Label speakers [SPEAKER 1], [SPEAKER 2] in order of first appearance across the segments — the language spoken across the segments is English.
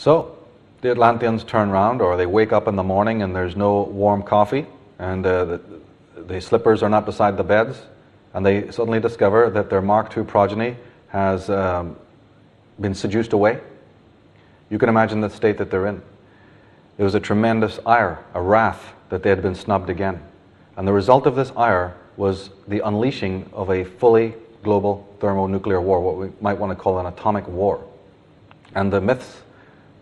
[SPEAKER 1] So, the Atlanteans turn around, or they wake up in the morning and there's no warm coffee, and uh, the, the slippers are not beside the beds, and they suddenly discover that their Mark II progeny has um, been seduced away. You can imagine the state that they're in. There was a tremendous ire, a wrath that they had been snubbed again. And the result of this ire was the unleashing of a fully global thermonuclear war, what we might want to call an atomic war. And the myths,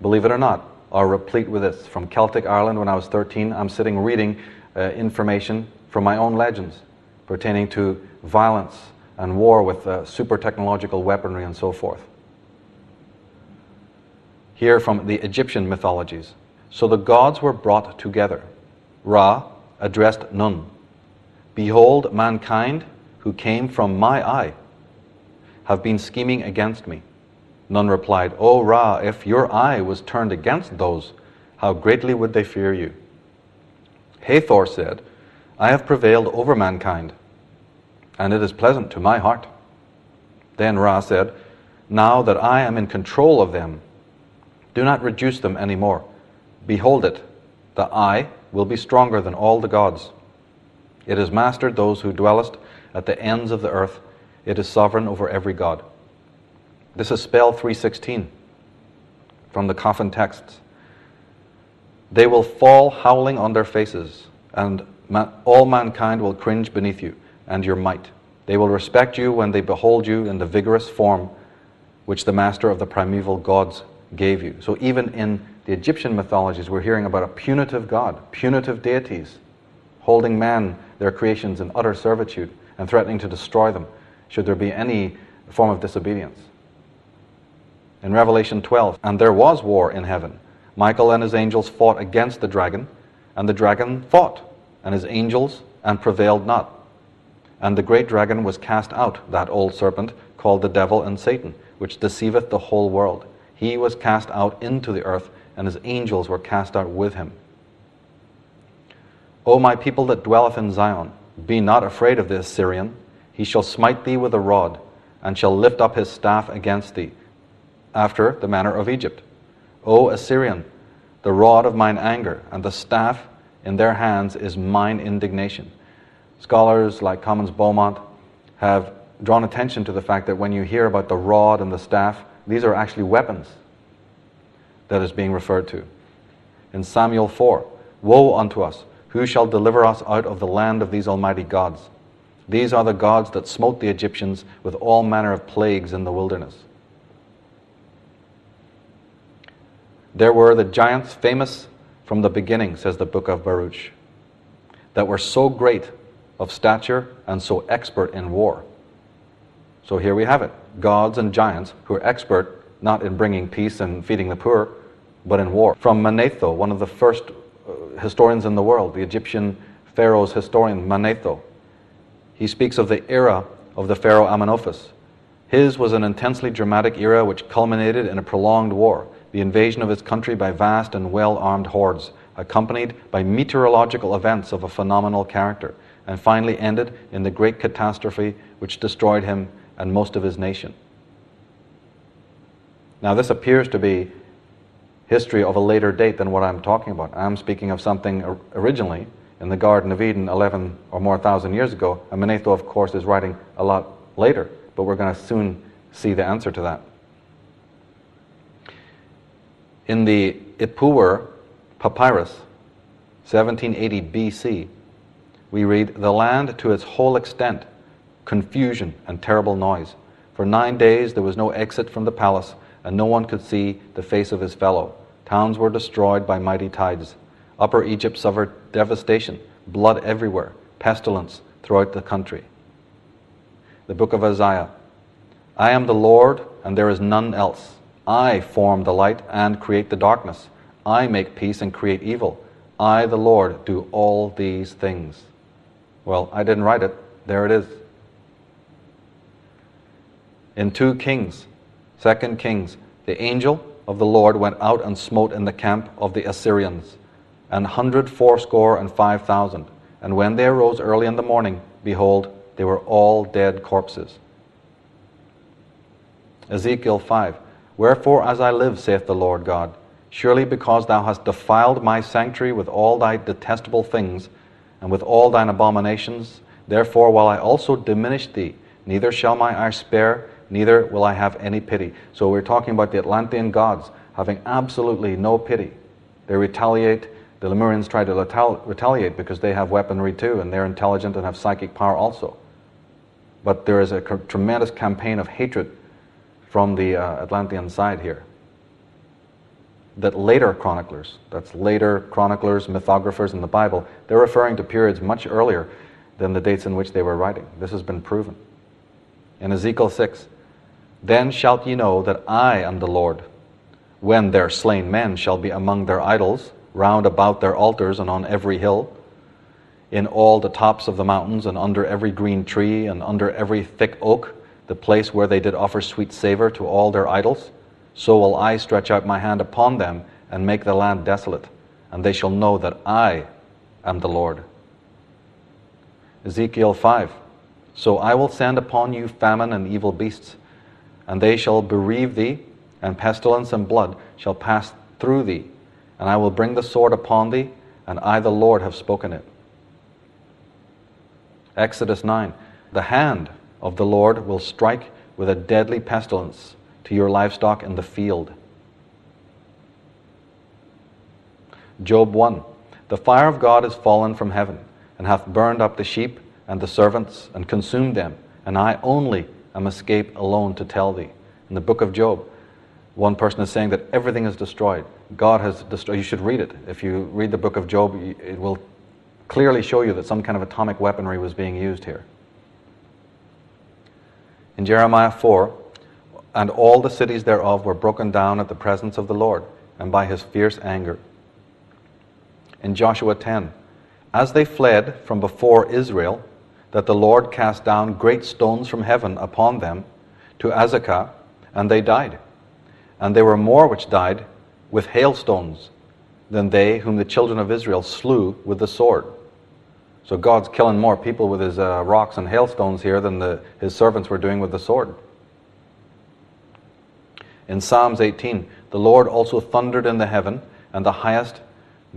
[SPEAKER 1] believe it or not, are replete with this. From Celtic Ireland, when I was 13, I'm sitting reading uh, information from my own legends pertaining to violence and war with uh, super technological weaponry and so forth. Here from the Egyptian mythologies. So the gods were brought together. Ra addressed Nun Behold, mankind who came from my eye have been scheming against me. Nun replied, O Ra, if your eye was turned against those, how greatly would they fear you? Hathor said, I have prevailed over mankind, and it is pleasant to my heart. Then Ra said, Now that I am in control of them, do not reduce them any more. Behold it, the eye will be stronger than all the gods. It has mastered those who dwellest at the ends of the earth. It is sovereign over every god. This is spell 316 from the coffin texts. They will fall howling on their faces, and all mankind will cringe beneath you and your might. They will respect you when they behold you in the vigorous form which the master of the primeval gods gave you. So, even in the Egyptian mythologies, we're hearing about a punitive God, punitive deities, holding man, their creations, in utter servitude and threatening to destroy them should there be any form of disobedience. In Revelation 12, and there was war in heaven. Michael and his angels fought against the dragon, and the dragon fought, and his angels, and prevailed not. And the great dragon was cast out, that old serpent, called the devil and Satan, which deceiveth the whole world. He was cast out into the earth, and his angels were cast out with him. O my people that dwelleth in Zion, be not afraid of the Assyrian. He shall smite thee with a rod, and shall lift up his staff against thee, after the manner of Egypt. O Assyrian, the rod of mine anger, and the staff in their hands is mine indignation. Scholars like Comyns Beaumont have drawn attention to the fact that when you hear about the rod and the staff, these are actually weapons that is being referred to. In Samuel 4, Woe unto us! Who shall deliver us out of the land of these almighty gods? These are the gods that smote the Egyptians with all manner of plagues in the wilderness. There were the giants famous from the beginning, says the book of Baruch, that were so great of stature and so expert in war. So here we have it gods and giants who are expert not in bringing peace and feeding the poor, but in war. From Manetho, one of the first uh, historians in the world, the Egyptian pharaoh's historian Manetho, he speaks of the era of the pharaoh Amenophis. His was an intensely dramatic era which culminated in a prolonged war, the invasion of his country by vast and well armed hordes, accompanied by meteorological events of a phenomenal character, and finally ended in the great catastrophe which destroyed him and most of his nation. Now, this appears to be history of a later date than what I'm talking about. I'm speaking of something originally in the Garden of Eden 11 or more thousand years ago, and Manetho, of course, is writing a lot later, but we're going to soon see the answer to that. In the Ipuwer papyrus, 1780 BC, we read, The land to its whole extent confusion and terrible noise. For nine days there was no exit from the palace, and no one could see the face of his fellow. Towns were destroyed by mighty tides. Upper Egypt suffered devastation, blood everywhere, pestilence throughout the country. The book of Isaiah I am the Lord, and there is none else. I form the light and create the darkness. I make peace and create evil. I, the Lord, do all these things. Well, I didn't write it. There it is in 2 Kings, 2 Kings, the angel of the Lord went out and smote in the camp of the Assyrians, an hundred fourscore and five thousand. And when they arose early in the morning, behold, they were all dead corpses. Ezekiel 5 Wherefore, as I live, saith the Lord God, Surely because thou hast defiled my sanctuary with all thy detestable things, and with all thine abominations, therefore will I also diminish thee, neither shall my eye spare, neither will I have any pity. So we're talking about the Atlantean gods having absolutely no pity. They retaliate. The Lemurians try to retaliate because they have weaponry too, and they're intelligent and have psychic power also. But there is a tremendous campaign of hatred from the uh, Atlantean side here. That later chroniclers, that's later chroniclers, mythographers in the Bible, they're referring to periods much earlier than the dates in which they were writing. This has been proven. In Ezekiel 6, then shalt ye know that I am the Lord, when their slain men shall be among their idols, round about their altars and on every hill, in all the tops of the mountains, and under every green tree, and under every thick oak, the place where they did offer sweet savour to all their idols, so will I stretch out my hand upon them and make the land desolate, and they shall know that I am the Lord. Ezekiel 5 So I will send upon you famine and evil beasts, and they shall bereave thee, and pestilence and blood shall pass through thee, and I will bring the sword upon thee, and I, the Lord, have spoken it. Exodus 9 The hand of the Lord will strike with a deadly pestilence to your livestock in the field. Job 1 The fire of God is fallen from heaven, and hath burned up the sheep and the servants, and consumed them, and I only am escaped alone to tell thee. In the book of Job, one person is saying that everything is destroyed. God has destroyed. You should read it. If you read the book of Job, it will clearly show you that some kind of atomic weaponry was being used here. In Jeremiah 4, and all the cities thereof were broken down at the presence of the Lord and by his fierce anger. In Joshua 10, as they fled from before Israel, that the Lord cast down great stones from heaven upon them to Azekah, and they died. And there were more which died with hailstones than they whom the children of Israel slew with the sword. So God's killing more people with his uh, rocks and hailstones here than the, his servants were doing with the sword. In Psalms 18, the Lord also thundered in the heaven, and the highest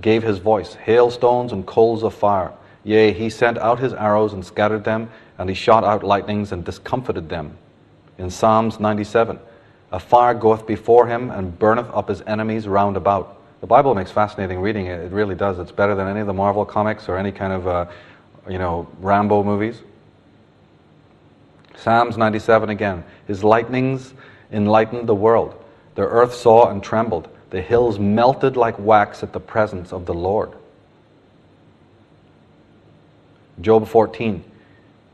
[SPEAKER 1] gave his voice, hailstones and coals of fire. Yea, he sent out his arrows and scattered them, and he shot out lightnings and discomfited them. In Psalms 97, a fire goeth before him and burneth up his enemies round about. The Bible makes fascinating reading. It really does. It's better than any of the Marvel comics or any kind of, uh, you know, Rambo movies. Psalms 97 again. His lightnings enlightened the world. The earth saw and trembled. The hills melted like wax at the presence of the Lord. Job 14.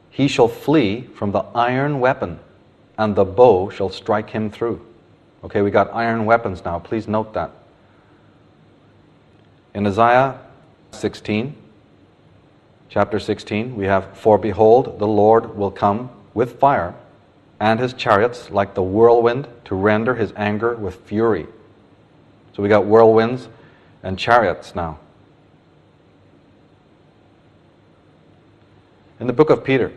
[SPEAKER 1] He shall flee from the iron weapon, and the bow shall strike him through. Okay, we got iron weapons now. Please note that. In Isaiah 16, chapter 16, we have, For behold, the Lord will come with fire, and his chariots like the whirlwind to render his anger with fury. So we got whirlwinds and chariots now. In the book of Peter,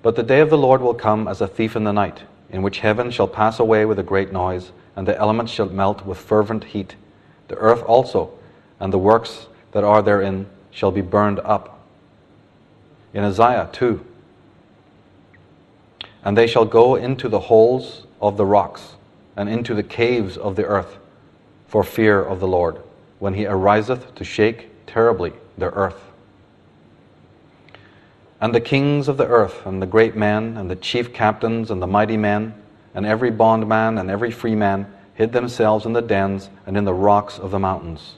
[SPEAKER 1] but the day of the Lord will come as a thief in the night, in which heaven shall pass away with a great noise, and the elements shall melt with fervent heat. The earth also and the works that are therein shall be burned up. In Isaiah 2, and they shall go into the holes of the rocks and into the caves of the earth for fear of the Lord, when he ariseth to shake terribly the earth. And the kings of the earth, and the great men, and the chief captains, and the mighty men, and every bondman and every free man, hid themselves in the dens and in the rocks of the mountains.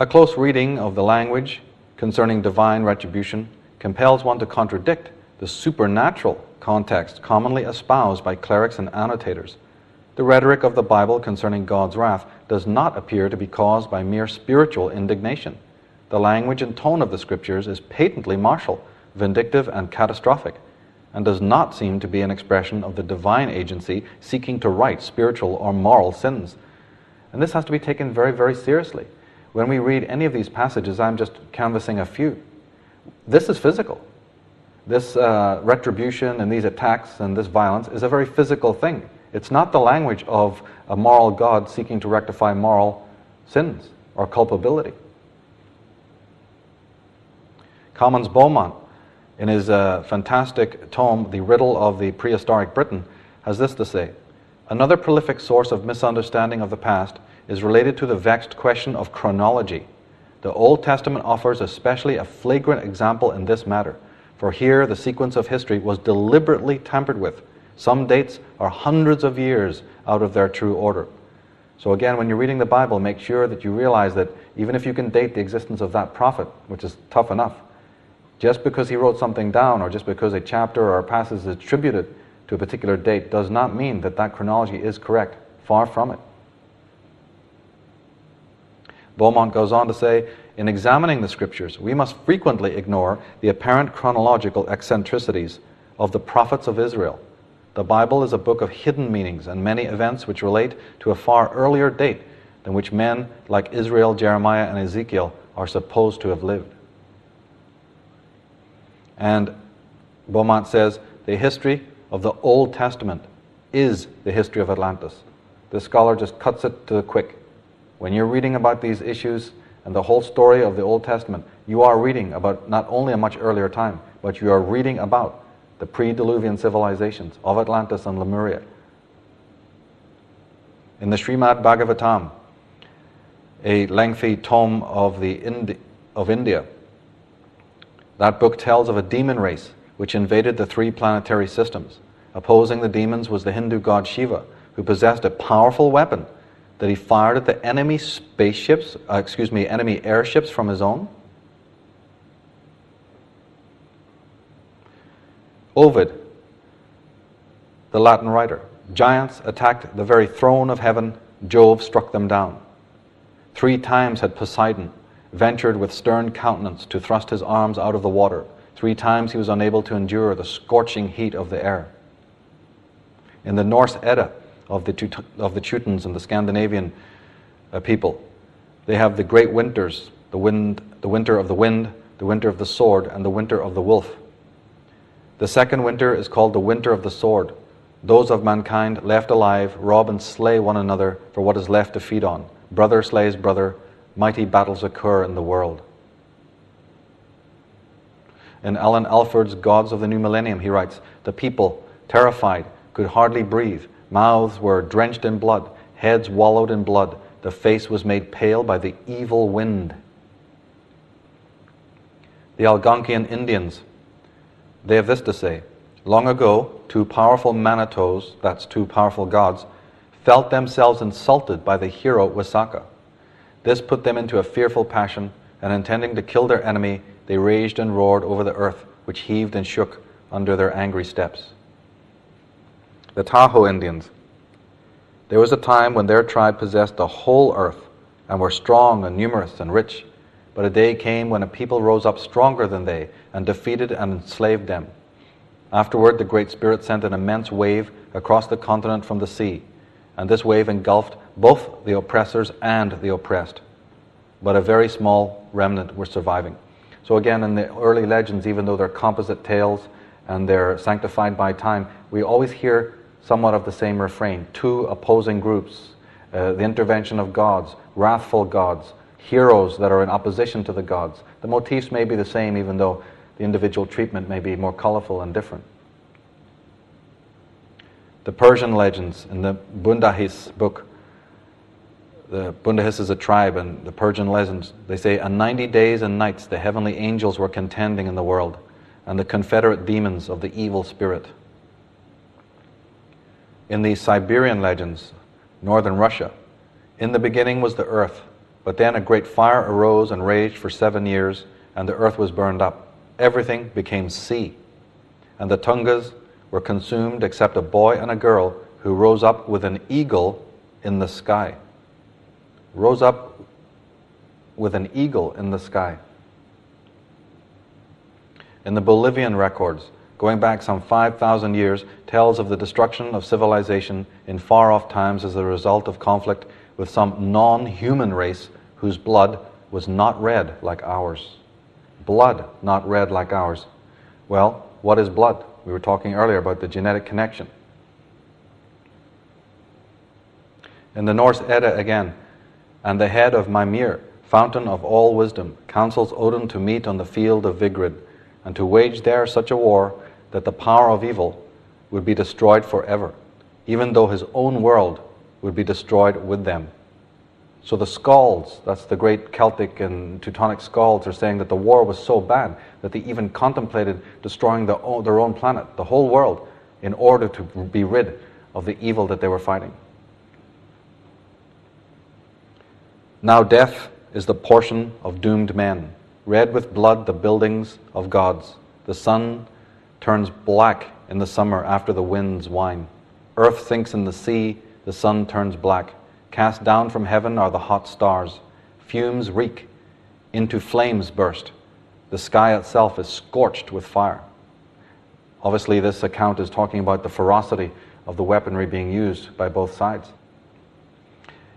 [SPEAKER 1] A close reading of the language concerning divine retribution compels one to contradict the supernatural context commonly espoused by clerics and annotators. The rhetoric of the Bible concerning God's wrath does not appear to be caused by mere spiritual indignation. The language and tone of the Scriptures is patently martial, vindictive, and catastrophic, and does not seem to be an expression of the divine agency seeking to right spiritual or moral sins. And this has to be taken very, very seriously. When we read any of these passages, I'm just canvassing a few. This is physical. This uh, retribution and these attacks and this violence is a very physical thing. It's not the language of a moral God seeking to rectify moral sins or culpability. Comyns Beaumont, in his uh, fantastic tome, The Riddle of the Prehistoric Britain, has this to say Another prolific source of misunderstanding of the past is related to the vexed question of chronology. The Old Testament offers especially a flagrant example in this matter, for here the sequence of history was deliberately tampered with. Some dates are hundreds of years out of their true order. So, again, when you're reading the Bible, make sure that you realize that even if you can date the existence of that prophet, which is tough enough, just because he wrote something down or just because a chapter or a passage is attributed to a particular date does not mean that that chronology is correct. Far from it. Beaumont goes on to say In examining the scriptures, we must frequently ignore the apparent chronological eccentricities of the prophets of Israel. The Bible is a book of hidden meanings and many events which relate to a far earlier date than which men like Israel, Jeremiah, and Ezekiel are supposed to have lived. And Beaumont says the history of the Old Testament is the history of Atlantis. The scholar just cuts it to the quick. When you're reading about these issues and the whole story of the Old Testament, you are reading about not only a much earlier time, but you are reading about the pre-Diluvian civilizations of Atlantis and Lemuria. In the Srimad Bhagavatam, a lengthy tome of, the Indi- of India, that book tells of a demon race which invaded the three planetary systems. Opposing the demons was the Hindu god Shiva, who possessed a powerful weapon that he fired at the enemy spaceships, uh, excuse me, enemy airships from his own? Ovid, the Latin writer, giants attacked the very throne of heaven, Jove struck them down. Three times had Poseidon ventured with stern countenance to thrust his arms out of the water. Three times he was unable to endure the scorching heat of the air. In the Norse Edda, of the, of the Teutons and the Scandinavian uh, people. They have the great winters, the, wind, the winter of the wind, the winter of the sword, and the winter of the wolf. The second winter is called the winter of the sword. Those of mankind left alive rob and slay one another for what is left to feed on. Brother slays brother, mighty battles occur in the world. In Alan Alford's Gods of the New Millennium, he writes The people, terrified, could hardly breathe. Mouths were drenched in blood, heads wallowed in blood. The face was made pale by the evil wind. The Algonquian Indians, they have this to say Long ago, two powerful Manitos, that's two powerful gods, felt themselves insulted by the hero Wasaka. This put them into a fearful passion, and intending to kill their enemy, they raged and roared over the earth, which heaved and shook under their angry steps the Tahoe Indians. There was a time when their tribe possessed the whole earth and were strong and numerous and rich. But a day came when a people rose up stronger than they and defeated and enslaved them. Afterward, the Great Spirit sent an immense wave across the continent from the sea, and this wave engulfed both the oppressors and the oppressed. But a very small remnant were surviving. So, again, in the early legends, even though they're composite tales and they're sanctified by time, we always hear somewhat of the same refrain two opposing groups, uh, the intervention of gods, wrathful gods, heroes that are in opposition to the gods. The motifs may be the same, even though the individual treatment may be more colorful and different. The Persian legends in the Bundahis book, the Bundahis is a tribe, and the Persian legends, they say, on 90 days and nights the heavenly angels were contending in the world, and the confederate demons of the evil spirit in the Siberian legends, northern Russia. In the beginning was the earth, but then a great fire arose and raged for seven years, and the earth was burned up. Everything became sea, and the Tungus were consumed except a boy and a girl who rose up with an eagle in the sky. Rose up with an eagle in the sky. In the Bolivian records, going back some 5,000 years, tells of the destruction of civilization in far off times as a result of conflict with some non human race whose blood was not red like ours. Blood not red like ours. Well, what is blood? We were talking earlier about the genetic connection. In the Norse Edda again, and the head of Mimir, fountain of all wisdom, counsels Odin to meet on the field of Vigrid, and to wage there such a war that the power of evil would be destroyed forever, even though his own world would be destroyed with them. So the Skalds, that's the great Celtic and Teutonic Skalds, are saying that the war was so bad that they even contemplated destroying the, their own planet, the whole world, in order to be rid of the evil that they were fighting. Now death is the portion of doomed men. Red with blood the buildings of gods. The sun turns black in the summer after the winds whine. Earth sinks in the sea, the sun turns black. Cast down from heaven are the hot stars. Fumes reek, into flames burst. The sky itself is scorched with fire. Obviously, this account is talking about the ferocity of the weaponry being used by both sides.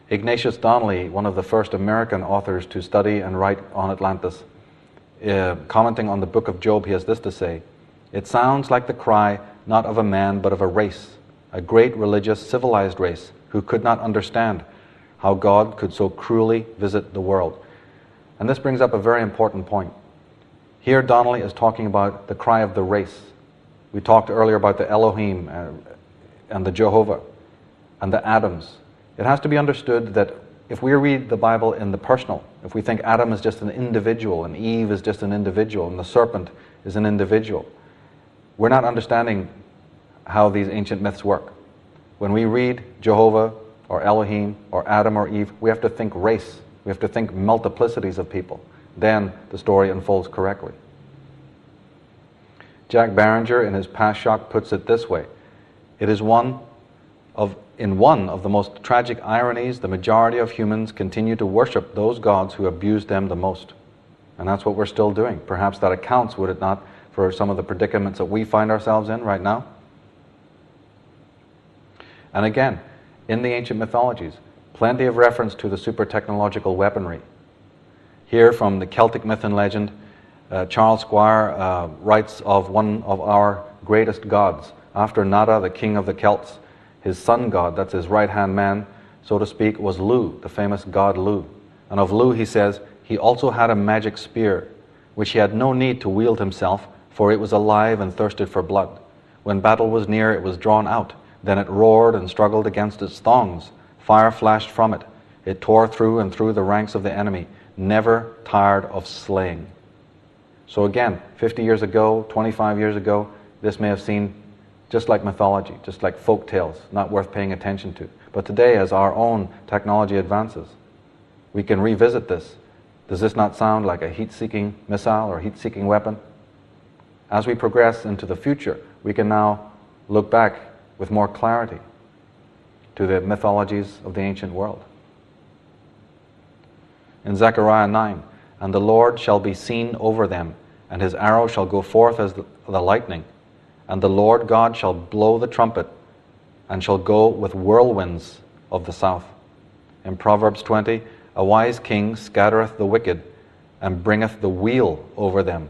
[SPEAKER 1] Ignatius Donnelly, one of the first American authors to study and write on Atlantis, uh, commenting on the book of Job, he has this to say It sounds like the cry not of a man, but of a race, a great religious, civilized race, who could not understand how God could so cruelly visit the world. And this brings up a very important point. Here, Donnelly is talking about the cry of the race. We talked earlier about the Elohim uh, and the Jehovah and the Adams it has to be understood that if we read the Bible in the personal, if we think Adam is just an individual and Eve is just an individual and the serpent is an individual, we're not understanding how these ancient myths work. When we read Jehovah or Elohim or Adam or Eve, we have to think race. We have to think multiplicities of people. Then the story unfolds correctly. Jack Barranger, in his Past Shock, puts it this way It is one of in one of the most tragic ironies, the majority of humans continue to worship those gods who abuse them the most. And that's what we're still doing. Perhaps that accounts, would it not, for some of the predicaments that we find ourselves in right now? And again, in the ancient mythologies, plenty of reference to the super technological weaponry. Here from the Celtic myth and legend, uh, Charles Squire uh, writes of one of our greatest gods. After Nuada, the king of the Celts, his sun god, that's his right hand man, so to speak, was Lugh, the famous god Lugh. And of Lugh, he says, he also had a magic spear, which he had no need to wield himself, for it was alive and thirsted for blood. When battle was near, it was drawn out. Then it roared and struggled against its thongs. Fire flashed from it. It tore through and through the ranks of the enemy, never tired of slaying. So again, 50 years ago, 25 years ago, this may have seemed just like mythology, just like folk tales, not worth paying attention to. But today, as our own technology advances, we can revisit this. Does this not sound like a heat seeking missile or heat seeking weapon? As we progress into the future, we can now look back with more clarity to the mythologies of the ancient world. In Zechariah 9, and the Lord shall be seen over them, and his arrow shall go forth as the, lightning and the Lord God shall blow the trumpet, and shall go with whirlwinds of the south. In Proverbs 20, a wise king scattereth the wicked, and bringeth the wheel over them.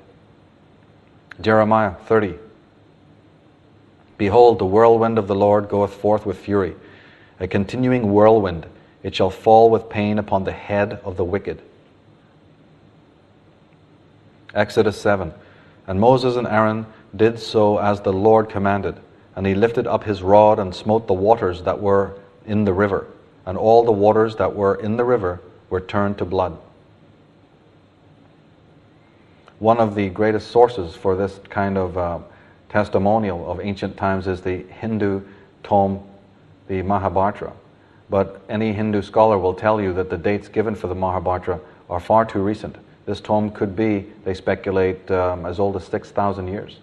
[SPEAKER 1] Jeremiah 30. Behold, the whirlwind of the Lord goeth forth with fury, a continuing whirlwind. It shall fall with pain upon the head of the wicked. Exodus 7. And Moses and Aaron did so as the Lord commanded. And he lifted up his rod and smote the waters that were in the river. And all the waters that were in the river were turned to blood. One of the greatest sources for this kind of uh, testimonial of ancient times is the Hindu tome, the Mahabharata. But any Hindu scholar will tell you that the dates given for the Mahabharata are far too recent. This tome could be, they speculate, um, as old as 6,000 years.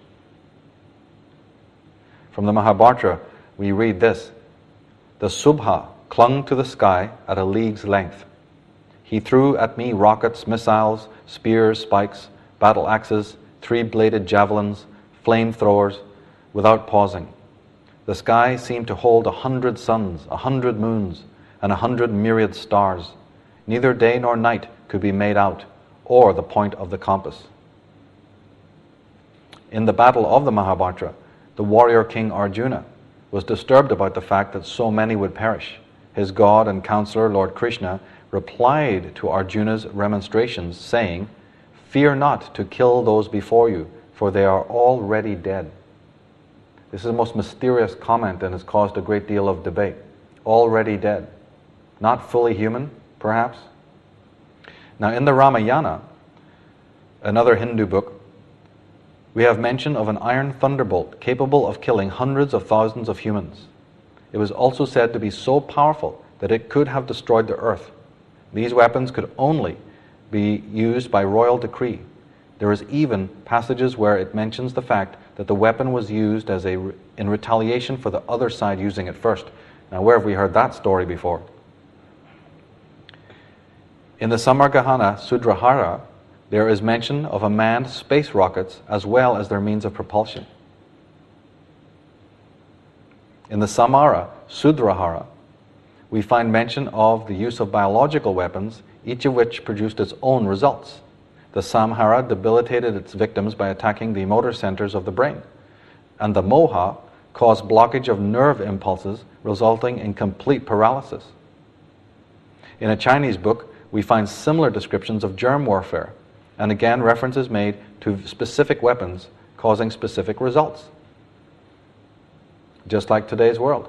[SPEAKER 1] From the Mahabharata, we read this The Saubha clung to the sky at a league's length. He threw at me rockets, missiles, spears, spikes, battle axes, three bladed javelins, flame throwers, without pausing. The sky seemed to hold a hundred suns, a hundred moons, and a hundred myriad stars. Neither day nor night could be made out, or the point of the compass. In the battle of the Mahabharata, the warrior king Arjuna was disturbed about the fact that so many would perish. his god and counselor, Lord Krishna, replied to Arjuna's remonstrations, saying, Fear not to kill those before you, for they are already dead. This is the most mysterious comment and has caused a great deal of debate. Already dead. Not fully human, perhaps? Now, in the Ramayana, another Hindu book, we have mention of an iron thunderbolt capable of killing hundreds of thousands of humans. It was also said to be so powerful that it could have destroyed the earth. These weapons could only be used by royal decree. There is even passages where it mentions the fact that the weapon was used as a, in retaliation for the other side using it first. Now, where have we heard that story before? In the Samarangana Sutradhara, there is mention of a manned space rockets as well as their means of propulsion. In the Samara Sutradhara, we find mention of the use of biological weapons, each of which produced its own results. The Samhara debilitated its victims by attacking the motor centers of the brain, and the Moha caused blockage of nerve impulses, resulting in complete paralysis. In a Chinese book, we find similar descriptions of germ warfare, and again references made to specific weapons causing specific results, just like today's world.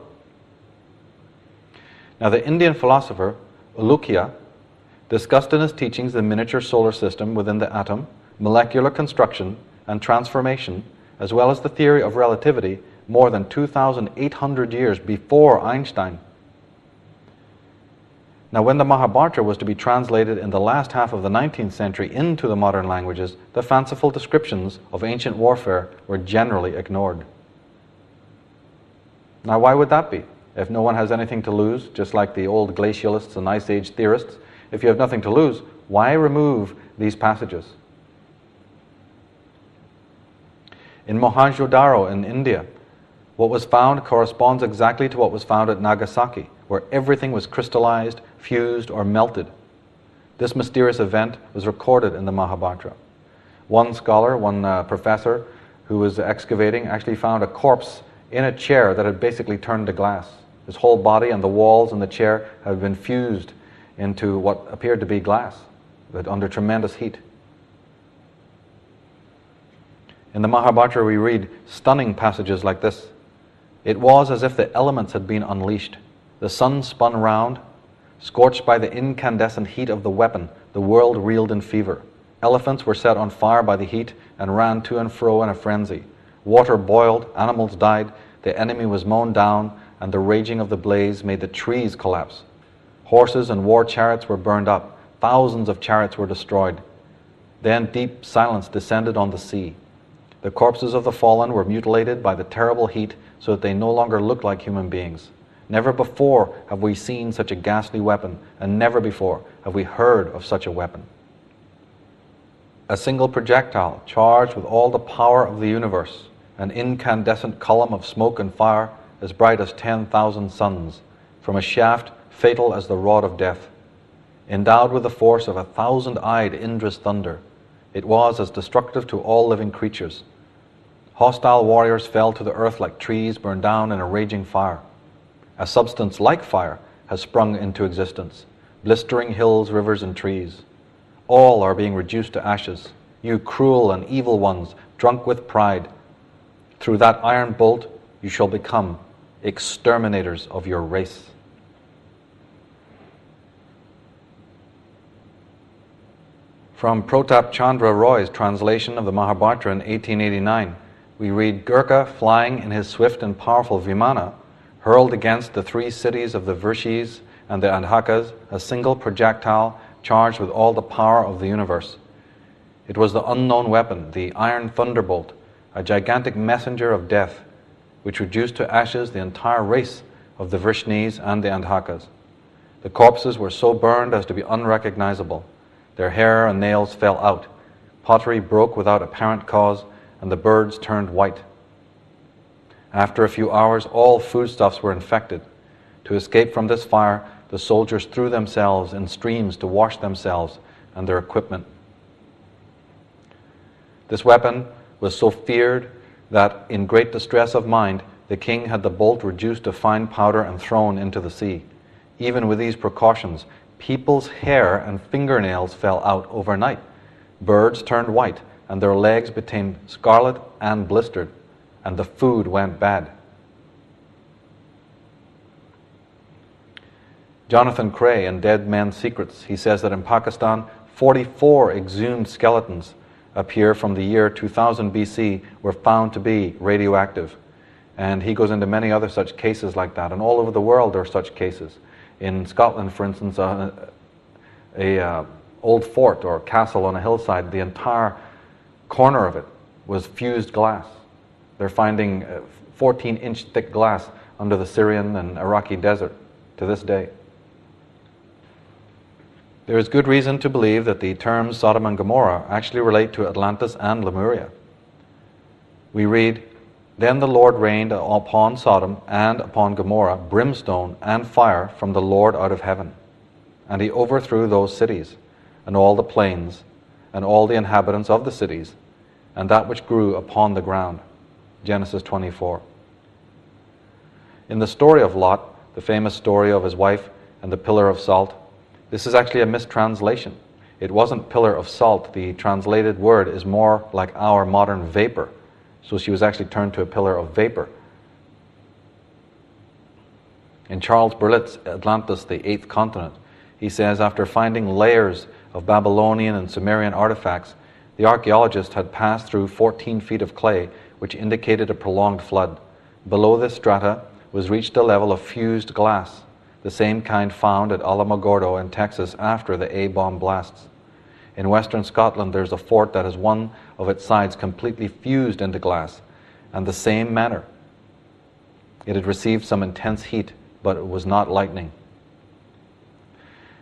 [SPEAKER 1] Now, the Indian philosopher Ulukya discussed in his teachings the miniature solar system within the atom, molecular construction, and transformation, as well as the theory of relativity more than 2,800 years before Einstein. Now, when the Mahabharata was to be translated in the last half of the 19th century into the modern languages, the fanciful descriptions of ancient warfare were generally ignored. Now, why would that be? If no one has anything to lose, just like the old glacialists and Ice Age theorists, if you have nothing to lose, why remove these passages? In Mohenjo-daro in India, what was found corresponds exactly to what was found at Nagasaki, where everything was crystallized, fused, or melted. This mysterious event was recorded in the Mahabharata. One scholar, one uh, professor who was excavating, actually found a corpse in a chair that had basically turned to glass. His whole body and the walls and the chair had been fused into what appeared to be glass, but under tremendous heat. In the Mahabharata, we read stunning passages like this It was as if the elements had been unleashed. The sun spun round, scorched by the incandescent heat of the weapon, the world reeled in fever. Elephants were set on fire by the heat and ran to and fro in a frenzy. Water boiled, animals died, the enemy was mown down, and the raging of the blaze made the trees collapse. Horses and war chariots were burned up, thousands of chariots were destroyed. Then deep silence descended on the sea. The corpses of the fallen were mutilated by the terrible heat so that they no longer looked like human beings. Never before have we seen such a ghastly weapon, and never before have we heard of such a weapon. A single projectile charged with all the power of the universe, an incandescent column of smoke and fire as bright as 10,000 suns, from a shaft fatal as the rod of death. Endowed with the force of a thousand eyed Indra's thunder, it was as destructive to all living creatures. Hostile warriors fell to the earth like trees burned down in a raging fire. A substance like fire has sprung into existence, blistering hills, rivers, and trees. All are being reduced to ashes. You cruel and evil ones, drunk with pride, through that iron bolt you shall become exterminators of your race. From Pratap Chandra Roy's translation of the Mahabharata in 1889, we read Gurkha flying in his swift and powerful Vimana hurled against the three cities of the Vrishnis and the Andhakas a single projectile charged with all the power of the universe. It was the unknown weapon, the iron thunderbolt, a gigantic messenger of death, which reduced to ashes the entire race of the Vrishnis and the Andhakas. The corpses were so burned as to be unrecognizable. Their hair and nails fell out. Pottery broke without apparent cause, and the birds turned white. After a few hours, all foodstuffs were infected. To escape from this fire, the soldiers threw themselves in streams to wash themselves and their equipment. This weapon was so feared that, in great distress of mind, the king had the bolt reduced to fine powder and thrown into the sea. even with these precautions, people's hair and fingernails fell out overnight. Birds turned white, and their legs became scarlet and blistered, and the food went bad. Jonathan Gray in Dead Men's Secrets, he says that in Pakistan, 44 exhumed skeletons appear from the year 2000 BC were found to be radioactive. And he goes into many other such cases like that. And all over the world there are such cases. In Scotland, for instance, uh, a uh, old fort or castle on a hillside, the entire corner of it was fused glass. They're finding 14 uh, inch thick glass under the Syrian and Iraqi desert to this day. There is good reason to believe that the terms Sodom and Gomorrah actually relate to Atlantis and Lemuria. We read, Then the Lord rained upon Sodom and upon Gomorrah brimstone and fire from the Lord out of heaven. And he overthrew those cities, and all the plains, and all the inhabitants of the cities, and that which grew upon the ground. Genesis 24. In the story of Lot, the famous story of his wife and the pillar of salt, this is actually a mistranslation. It wasn't pillar of salt. The translated word is more like our modern vapor. So she was actually turned to a pillar of vapor. In Charles Berlitz' Atlantis, the Eighth Continent, he says after finding layers of Babylonian and Sumerian artifacts, the archaeologist had passed through 14 feet of clay, which indicated a prolonged flood. Below this strata was reached a level of fused glass the same kind found at Alamogordo in Texas after the A bomb blasts. In western Scotland, there's a fort that has one of its sides completely fused into glass, and the same manner. It had received some intense heat, but it was not lightning.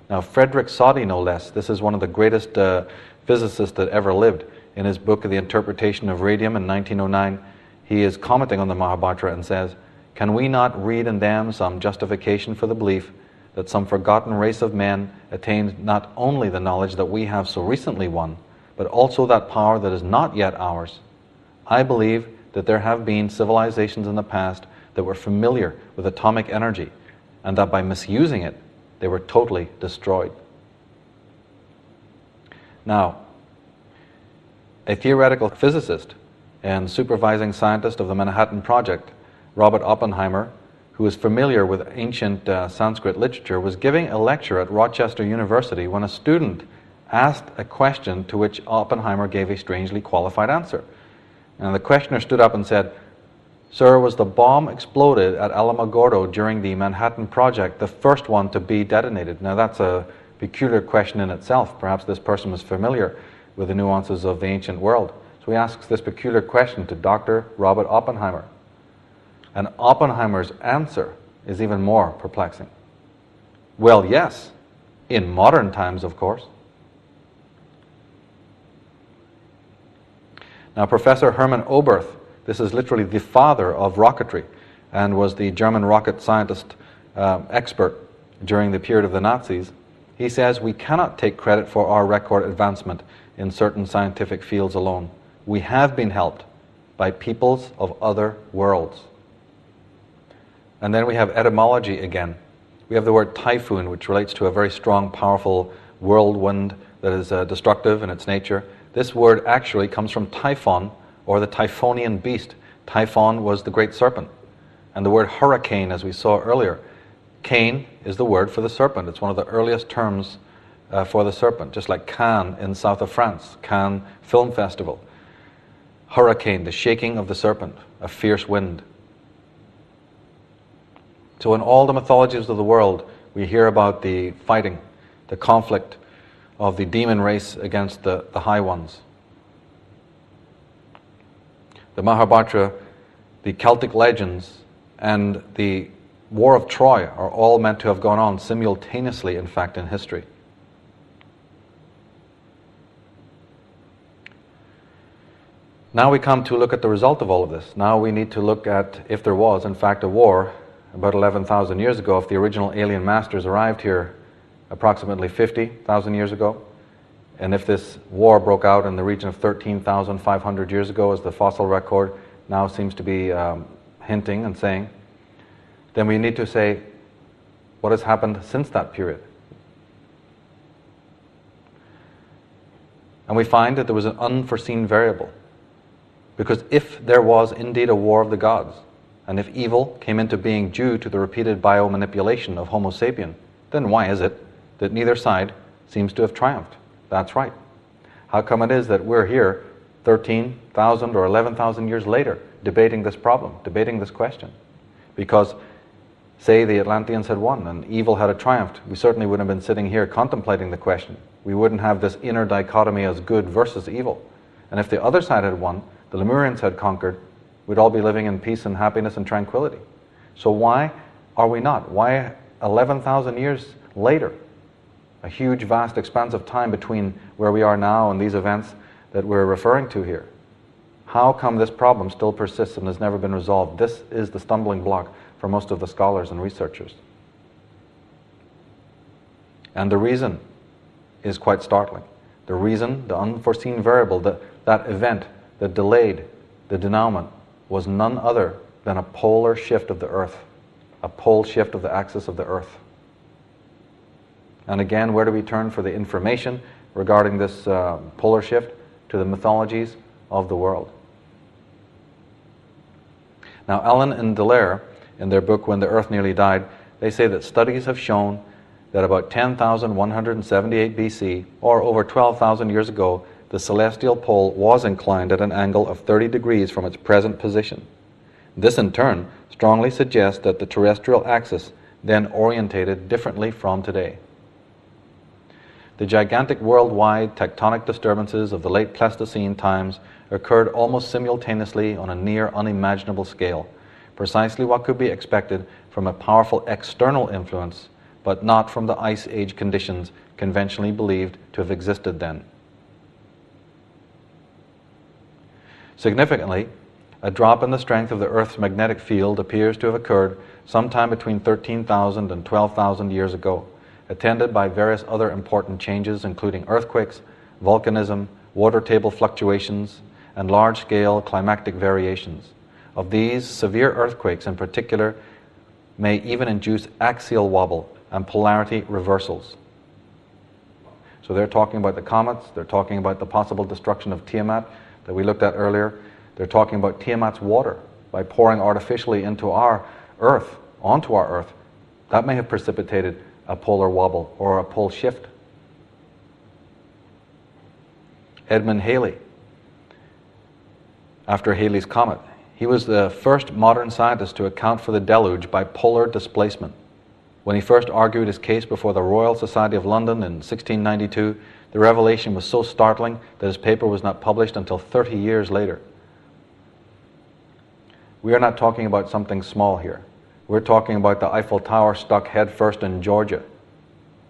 [SPEAKER 1] Now, Frederick Soddy, no less, this is one of the greatest uh, physicists that ever lived. In his book, The Interpretation of Radium in 1909, he is commenting on the Mahabharata and says, can we not read in them some justification for the belief that some forgotten race of men attained not only the knowledge that we have so recently won, but also that power that is not yet ours? I believe that there have been civilizations in the past that were familiar with atomic energy, and that by misusing it, they were totally destroyed. Now, a theoretical physicist and supervising scientist of the Manhattan Project Robert Oppenheimer, who was familiar with ancient uh, Sanskrit literature, was giving a lecture at Rochester University when a student asked a question to which Oppenheimer gave a strangely qualified answer. And the questioner stood up and said, Sir, was the bomb exploded at Alamogordo during the Manhattan Project the first one to be detonated? Now, that's a peculiar question in itself. Perhaps this person was familiar with the nuances of the ancient world. So he asks this peculiar question to Dr. Robert Oppenheimer. And Oppenheimer's answer is even more perplexing. Well, yes, in modern times, of course. Now, Professor Hermann Oberth, this is literally the father of rocketry and was the German rocket scientist uh, expert during the period of the Nazis. He says we cannot take credit for our record advancement in certain scientific fields alone. We have been helped by peoples of other worlds. And then we have etymology again. We have the word typhoon, which relates to a very strong, powerful whirlwind that is uh, destructive in its nature. This word actually comes from typhon, or the typhonian beast. Typhon was the great serpent. And the word hurricane, as we saw earlier, cane is the word for the serpent. It's one of the earliest terms uh, for the serpent, just like Cannes in south of France, Cannes Film Festival. Hurricane, the shaking of the serpent, a fierce wind. So, in all the mythologies of the world, we hear about the fighting, the conflict of the demon race against the, the high ones. The Mahabharata, the Celtic legends, and the War of Troy are all meant to have gone on simultaneously, in fact, in history. Now we come to look at the result of all of this. Now we need to look at if there was, in fact, a war about 11,000 years ago, if the original alien masters arrived here approximately 50,000 years ago, and if this war broke out in the region of 13,500 years ago, as the fossil record now seems to be um, hinting and saying, then we need to say, What has happened since that period? And we find that there was an unforeseen variable. Because if there was indeed a war of the gods, and if evil came into being due to the repeated biomanipulation of Homo sapien, then why is it that neither side seems to have triumphed? That's right. How come it is that we're here 13,000 or 11,000 years later debating this problem, debating this question? Because, say, the Atlanteans had won and evil had triumphed, we certainly wouldn't have been sitting here contemplating the question. We wouldn't have this inner dichotomy as good versus evil. And if the other side had won, the Lemurians had conquered, we'd all be living in peace and happiness and tranquility. So why are we not? Why 11,000 years later? A huge, vast expanse of time between where we are now and these events that we're referring to here. How come this problem still persists and has never been resolved? This is the stumbling block for most of the scholars and researchers. And the reason is quite startling. The reason, the unforeseen variable, that, that event that delayed the denouement was none other than a polar shift of the Earth, a pole shift of the axis of the Earth. And again, where do we turn for the information regarding this uh, polar shift? To the mythologies of the world. Now, Allan and Delair, in their book When the Earth Nearly Died, they say that studies have shown that about 10,178 BC, or over 12,000 years ago, the celestial pole was inclined at an angle of 30 degrees from its present position. This, in turn, strongly suggests that the terrestrial axis then orientated differently from today. The gigantic worldwide tectonic disturbances of the late Pleistocene times occurred almost simultaneously on a near unimaginable scale, precisely what could be expected from a powerful external influence, but not from the Ice Age conditions conventionally believed to have existed then. Significantly, a drop in the strength of the Earth's magnetic field appears to have occurred sometime between 13,000 and 12,000 years ago, attended by various other important changes, including earthquakes, volcanism, water table fluctuations, and large scale climatic variations. Of these, severe earthquakes in particular may even induce axial wobble and polarity reversals. So they're talking about the comets, they're talking about the possible destruction of Tiamat, that we looked at earlier. They're talking about Tiamat's water by pouring artificially into our Earth, onto our Earth. That may have precipitated a polar wobble or a pole shift. Edmund Halley, after Halley's Comet, he was the first modern scientist to account for the deluge by polar displacement. When he first argued his case before the Royal Society of London in 1692, the revelation was so startling that his paper was not published until 30 years later. We are not talking about something small here. We're talking about the Eiffel Tower stuck headfirst in Georgia.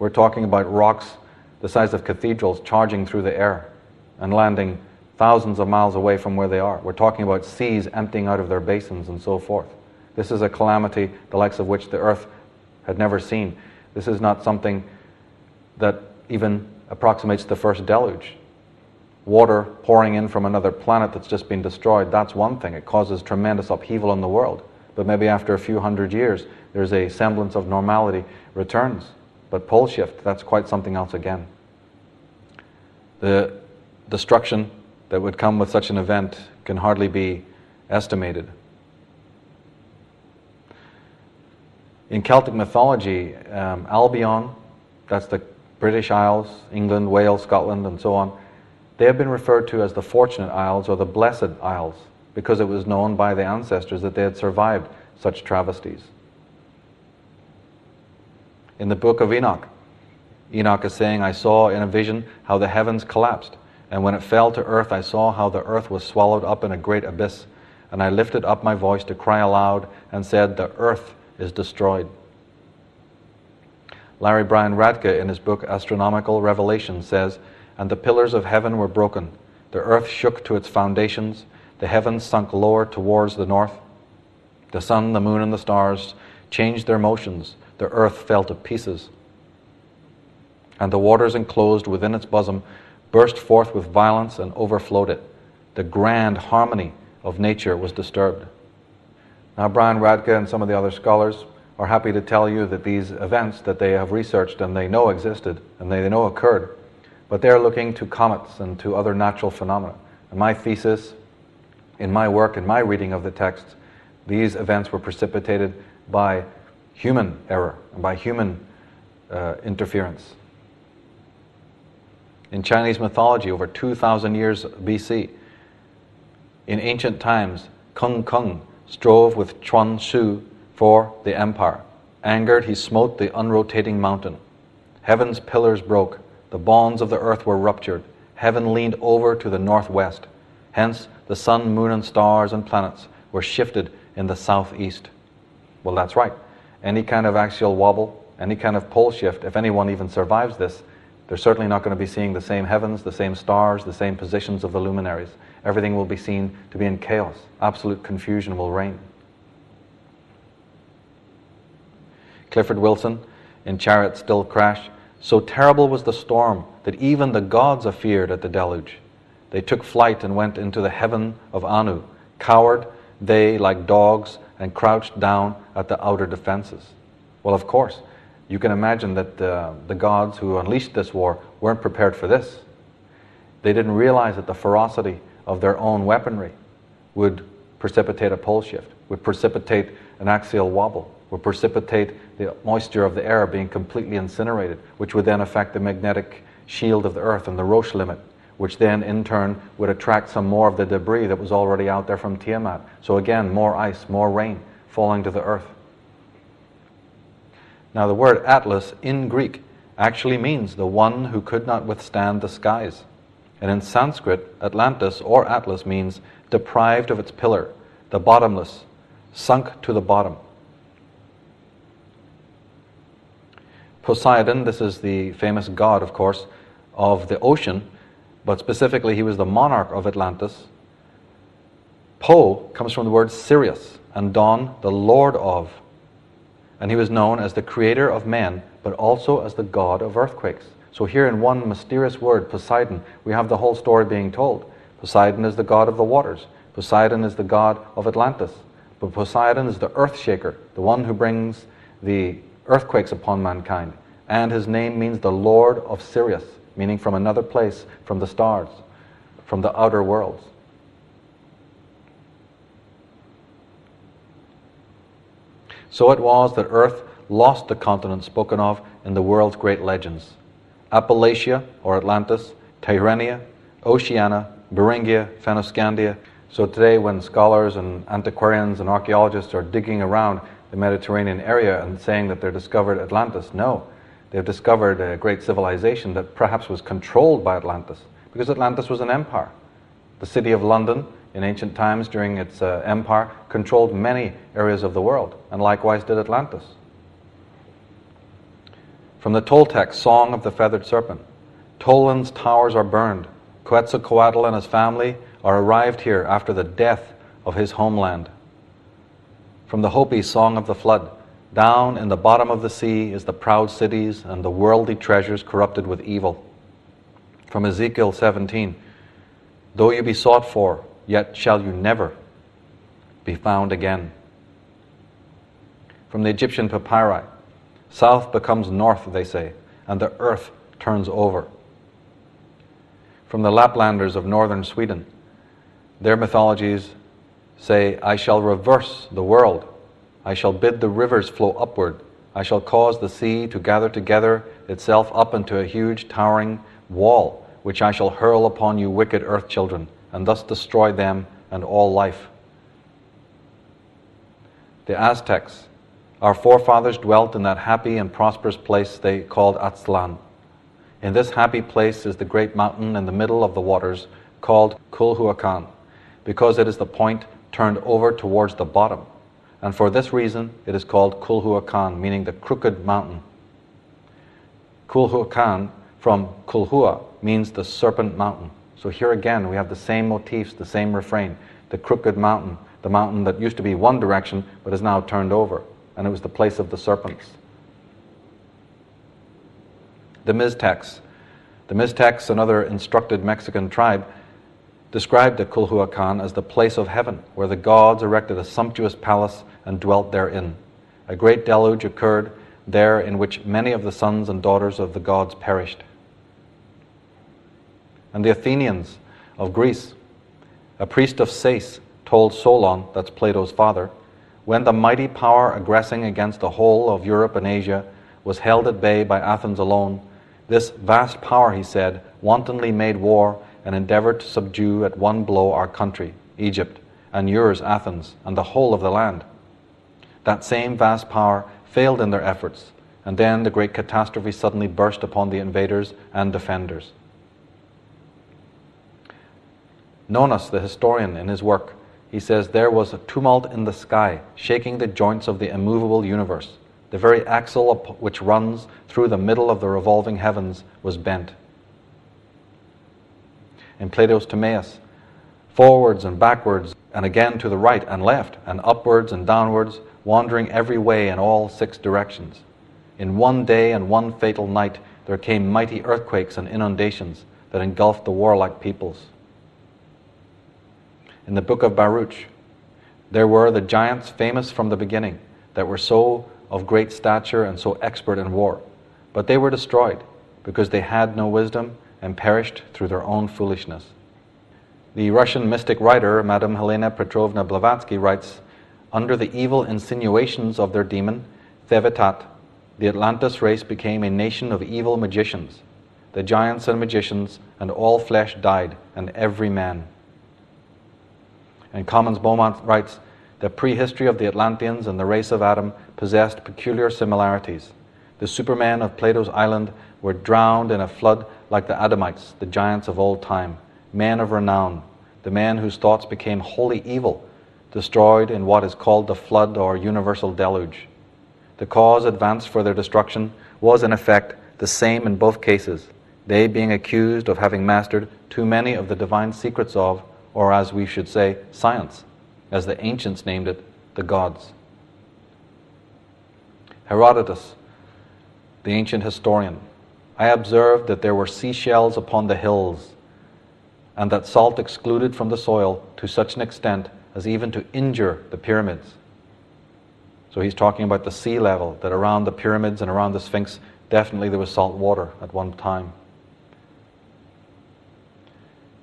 [SPEAKER 1] We're talking about rocks the size of cathedrals charging through the air and landing thousands of miles away from where they are. We're talking about seas emptying out of their basins and so forth. This is a calamity the likes of which the earth had never seen. This is not something that even approximates the first deluge. Water pouring in from another planet that's just been destroyed, that's one thing. It causes tremendous upheaval in the world. But maybe after a few hundred years, there's a semblance of normality returns. But pole shift, that's quite something else again. The destruction that would come with such an event can hardly be estimated. In Celtic mythology, um, Albion, that's the British Isles, England, Wales, Scotland, and so on, they have been referred to as the Fortunate Isles or the Blessed Isles because it was known by the ancestors that they had survived such travesties. In the book of Enoch, Enoch is saying, I saw in a vision how the heavens collapsed, and when it fell to earth, I saw how the earth was swallowed up in a great abyss. And I lifted up my voice to cry aloud and said, The earth is destroyed. Larry Brian Radka, in his book Astronomical Revelation, says, And the pillars of heaven were broken. The earth shook to its foundations. The heavens sunk lower towards the north. The sun, the moon, and the stars changed their motions. The earth fell to pieces. And the waters enclosed within its bosom burst forth with violence and overflowed it. The grand harmony of nature was disturbed. Now, Brian Radka and some of the other scholars are happy to tell you that these events that they have researched and they know existed and they know occurred, but they're looking to comets and to other natural phenomena. And my thesis, in my work, in my reading of the texts, these events were precipitated by human error and by human uh, interference. In Chinese mythology, over 2,000 years BC, in ancient times, Kung Kung strove with Chuan Shu for the empire. Angered, he smote the unrotating mountain. Heaven's pillars broke, the bonds of the earth were ruptured. Heaven leaned over to the northwest. Hence, the sun, moon, and stars and planets were shifted in the southeast. Well, that's right. Any kind of axial wobble, any kind of pole shift, if anyone even survives this, they're certainly not going to be seeing the same heavens, the same stars, the same positions of the luminaries. Everything will be seen to be in chaos. Absolute confusion will reign. Clifford Wilson in Chariot Still Crash. So terrible was the storm that even the gods afeared at the deluge. They took flight and went into the heaven of Anu. Cowered they like dogs and crouched down at the outer defenses. Well, of course, you can imagine that uh, the gods who unleashed this war weren't prepared for this. They didn't realize that the ferocity of their own weaponry would precipitate a pole shift, would precipitate an axial wobble, would precipitate the moisture of the air being completely incinerated, which would then affect the magnetic shield of the Earth and the Roche limit, which then in turn would attract some more of the debris that was already out there from Tiamat. So again, more ice, more rain falling to the Earth. Now, the word Atlas in Greek actually means the one who could not withstand the skies. And in Sanskrit, Atlantis or Atlas means deprived of its pillar, the bottomless, sunk to the bottom. Poseidon, this is the famous god, of course, of the ocean, but specifically he was the monarch of Atlantis. Po comes from the word Sirius, and Don, the lord of. And he was known as the creator of men, but also as the god of earthquakes. So, here in one mysterious word, Poseidon, we have the whole story being told. Poseidon is the god of the waters, Poseidon is the god of Atlantis. But Poseidon is the earth shaker, the one who brings the earthquakes upon mankind. And his name means the Lord of Sirius, meaning from another place, from the stars, from the outer worlds. So it was that Earth lost the continent spoken of in the world's great legends Appalachia or Atlantis, Tyrrhenia, Oceania, Beringia, Fennoscandia. So today, when scholars and antiquarians and archaeologists are digging around the Mediterranean area and saying that they're discovered Atlantis. No, they've discovered a great civilization that perhaps was controlled by Atlantis, because Atlantis was an empire. The city of London in ancient times during its uh, empire controlled many areas of the world, and likewise did Atlantis. From the Toltec Song of the Feathered Serpent Tolan's towers are burned. Quetzalcoatl and his family are arrived here after the death of his homeland from the Hopi Song of the Flood. Down in the bottom of the sea is the proud cities and the worldly treasures corrupted with evil. From Ezekiel 17 Though you be sought for, yet shall you never be found again. From the Egyptian papyri South becomes north, they say, and the earth turns over. From the Laplanders of northern Sweden, their mythologies Say, I shall reverse the world. I shall bid the rivers flow upward. I shall cause the sea to gather together itself up into a huge towering wall, which I shall hurl upon you, wicked earth children, and thus destroy them and all life. The Aztecs, our forefathers dwelt in that happy and prosperous place they called Aztlan. In this happy place is the great mountain in the middle of the waters called Culhuacan, because it is the point turned over towards the bottom. And for this reason, it is called Culhuacan, meaning the crooked mountain. Culhuacan from Culhua means the serpent mountain. So here again, we have the same motifs, the same refrain. The crooked mountain, the mountain that used to be one direction but is now turned over. And it was the place of the serpents. The Mixtecs. The Mixtecs, another instructed Mexican tribe, described the Culhuacan as the place of heaven, where the gods erected a sumptuous palace and dwelt therein. A great deluge occurred there in which many of the sons and daughters of the gods perished. And the Athenians of Greece, a priest of Sais, told Solon, that's Plato's father, when the mighty power aggressing against the whole of Europe and Asia was held at bay by Athens alone, this vast power, he said, wantonly made war and endeavored to subdue at one blow our country, Egypt, and yours, Athens, and the whole of the land. That same vast power failed in their efforts, and then the great catastrophe suddenly burst upon the invaders and defenders. Nonnus, the historian, in his work, he says there was a tumult in the sky, shaking the joints of the immovable universe. The very axle which runs through the middle of the revolving heavens was bent. In Plato's Timaeus, forwards and backwards, and again to the right and left, and upwards and downwards, wandering every way in all six directions. In one day and one fatal night, there came mighty earthquakes and inundations that engulfed the warlike peoples in the book of Baruch. There were the giants famous from the beginning that were so of great stature and so expert in war. But they were destroyed because they had no wisdom and perished through their own foolishness. The Russian mystic writer, Madame Helena Petrovna Blavatsky, writes Under the evil insinuations of their demon, Thevetat, the Atlantis race became a nation of evil magicians. The giants and magicians and all flesh died, and every man. And Comyns Beaumont writes the prehistory of the Atlanteans and the race of Adam possessed peculiar similarities. The supermen of Plato's island were drowned in a flood like the Adamites, the giants of old time, men of renown, the man whose thoughts became wholly evil, destroyed in what is called the flood or universal deluge. The cause advanced for their destruction was, in effect, the same in both cases, they being accused of having mastered too many of the divine secrets of or as we should say, science, as the ancients named it, the gods. Herodotus, the ancient historian, I observed that there were seashells upon the hills, and that salt excluded from the soil to such an extent as even to injure the pyramids. So he's talking about the sea level, that around the pyramids and around the Sphinx, definitely there was salt water at one time.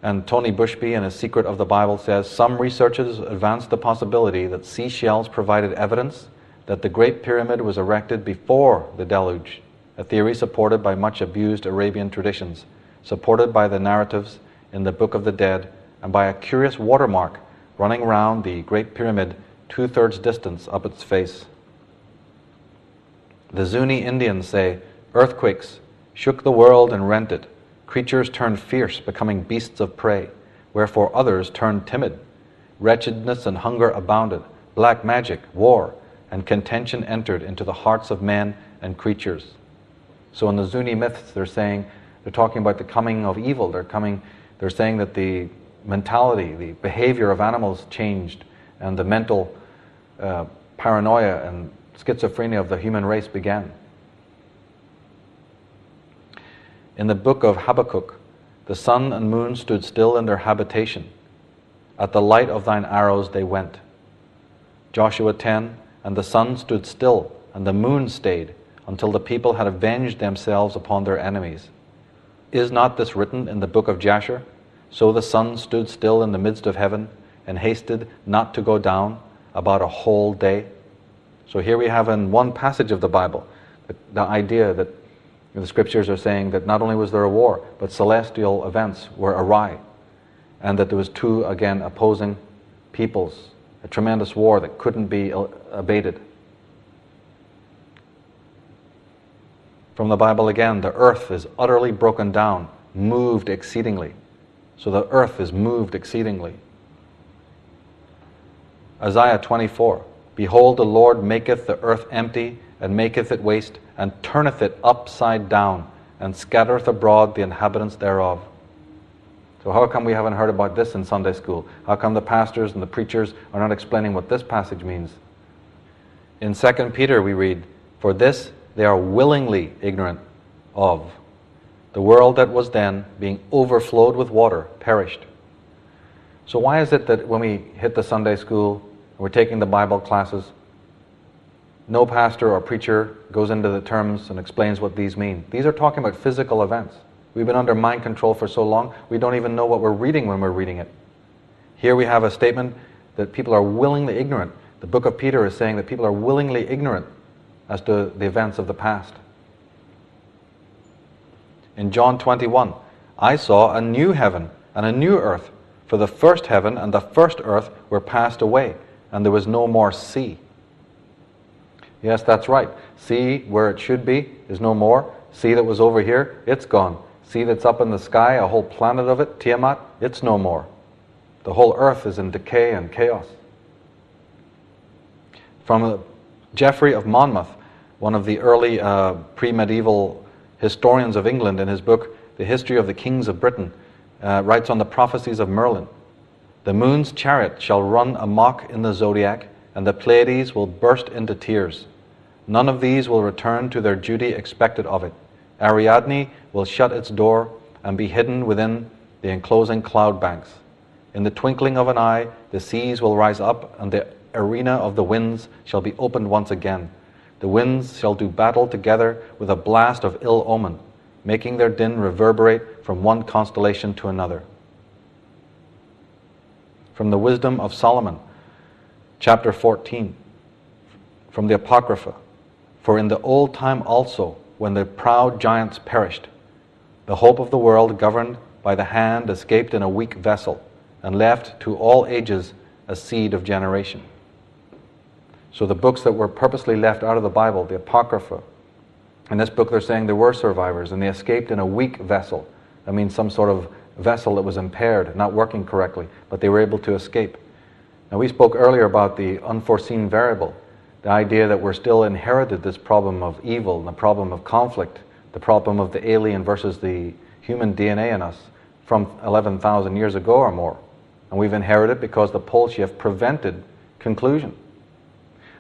[SPEAKER 1] And Tony Bushby, in his Secret of the Bible, says some researchers advanced the possibility that seashells provided evidence that the Great Pyramid was erected before the deluge, a theory supported by much abused Arabian traditions, supported by the narratives in the Book of the Dead, and by a curious watermark running round the Great Pyramid two thirds distance up its face. The Zuni Indians say earthquakes shook the world and rent it Creatures turned fierce, becoming beasts of prey, wherefore others turned timid. Wretchedness and hunger abounded, black magic, war, and contention entered into the hearts of men and creatures. So in the Zuni myths, they're saying, they're talking about the coming of evil. They're coming, they're saying that the mentality, the behavior of animals changed, and the mental uh, paranoia and schizophrenia of the human race began. In the book of Habakkuk, the sun and moon stood still in their habitation. At the light of thine arrows they went. Joshua 10 And the sun stood still, and the moon stayed, until the people had avenged themselves upon their enemies. Is not this written in the book of Jasher? So the sun stood still in the midst of heaven, and hasted not to go down about a whole day. So here we have in one passage of the Bible the, idea that the scriptures are saying that not only was there a war, but celestial events were awry, and that there was two, again, opposing peoples, a tremendous war that couldn't be abated. From the Bible again, the earth is utterly broken down, moved exceedingly. So the earth is moved exceedingly. Isaiah 24 Behold, the Lord maketh the earth empty and maketh it waste, and turneth it upside down, and scattereth abroad the inhabitants thereof. So, how come we haven't heard about this in Sunday school? How come the pastors and the preachers are not explaining what this passage means? In 2 Peter, we read, For this they are willingly ignorant of. The world that was then, being overflowed with water, perished. So, why is it that when we hit the Sunday school, we're taking the Bible classes, No pastor or preacher goes into the terms and explains what these mean. These are talking about physical events. We've been under mind control for so long, we don't even know what we're reading when we're reading it. Here we have a statement that people are willingly ignorant. The book of Peter is saying that people are willingly ignorant as to the events of the past. In John 21, I saw a new heaven and a new earth, for the first heaven and the first earth were passed away, and there was no more sea. Yes, that's right. Sea where it should be is no more. Sea that was over here, it's gone. Sea that's up in the sky, a whole planet of it, Tiamat, it's no more. The whole earth is in decay and chaos. From uh, Geoffrey of Monmouth, one of the early uh, pre medieval historians of England, in his book, The History of the Kings of Britain, uh, writes on the prophecies of Merlin The moon's chariot shall run amok in the zodiac, and the Pleiades will burst into tears. None of these will return to their duty expected of it. Ariadne will shut its door and be hidden within the enclosing cloud banks. In the twinkling of an eye, the seas will rise up, and the arena of the winds shall be opened once again. The winds shall do battle together with a blast of ill omen, making their din reverberate from one constellation to another. From the Wisdom of Solomon, chapter 14, from the Apocrypha. For in the old time also, when the proud giants perished, the hope of the world governed by the hand escaped in a weak vessel, and left to all ages a seed of generation. So the books that were purposely left out of the Bible, the Apocrypha, in this book they're saying there were survivors and they escaped in a weak vessel. That means some sort of vessel that was impaired, not working correctly, but they were able to escape. Now we spoke earlier about the unforeseen variable, the idea that we're still inherited this problem of evil and the problem of conflict, the problem of the alien versus the human DNA in us from 11,000 years ago or more. And we've inherited because the pole shift prevented conclusion.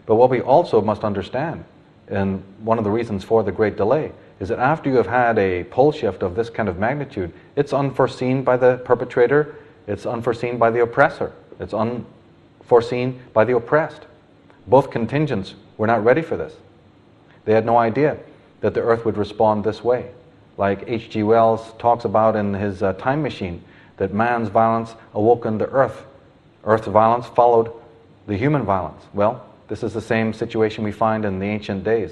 [SPEAKER 1] But what we also must understand, and one of the reasons for the great delay, is that after you have had a pole shift of this kind of magnitude, it's unforeseen by the perpetrator, it's unforeseen by the oppressor, it's unforeseen by the oppressed. Both contingents were not ready for this. They had no idea that the earth would respond this way. Like H.G. Wells talks about in his uh, Time Machine, that man's violence awoken the earth. Earth's violence followed the human violence. Well, this is the same situation we find in the ancient days.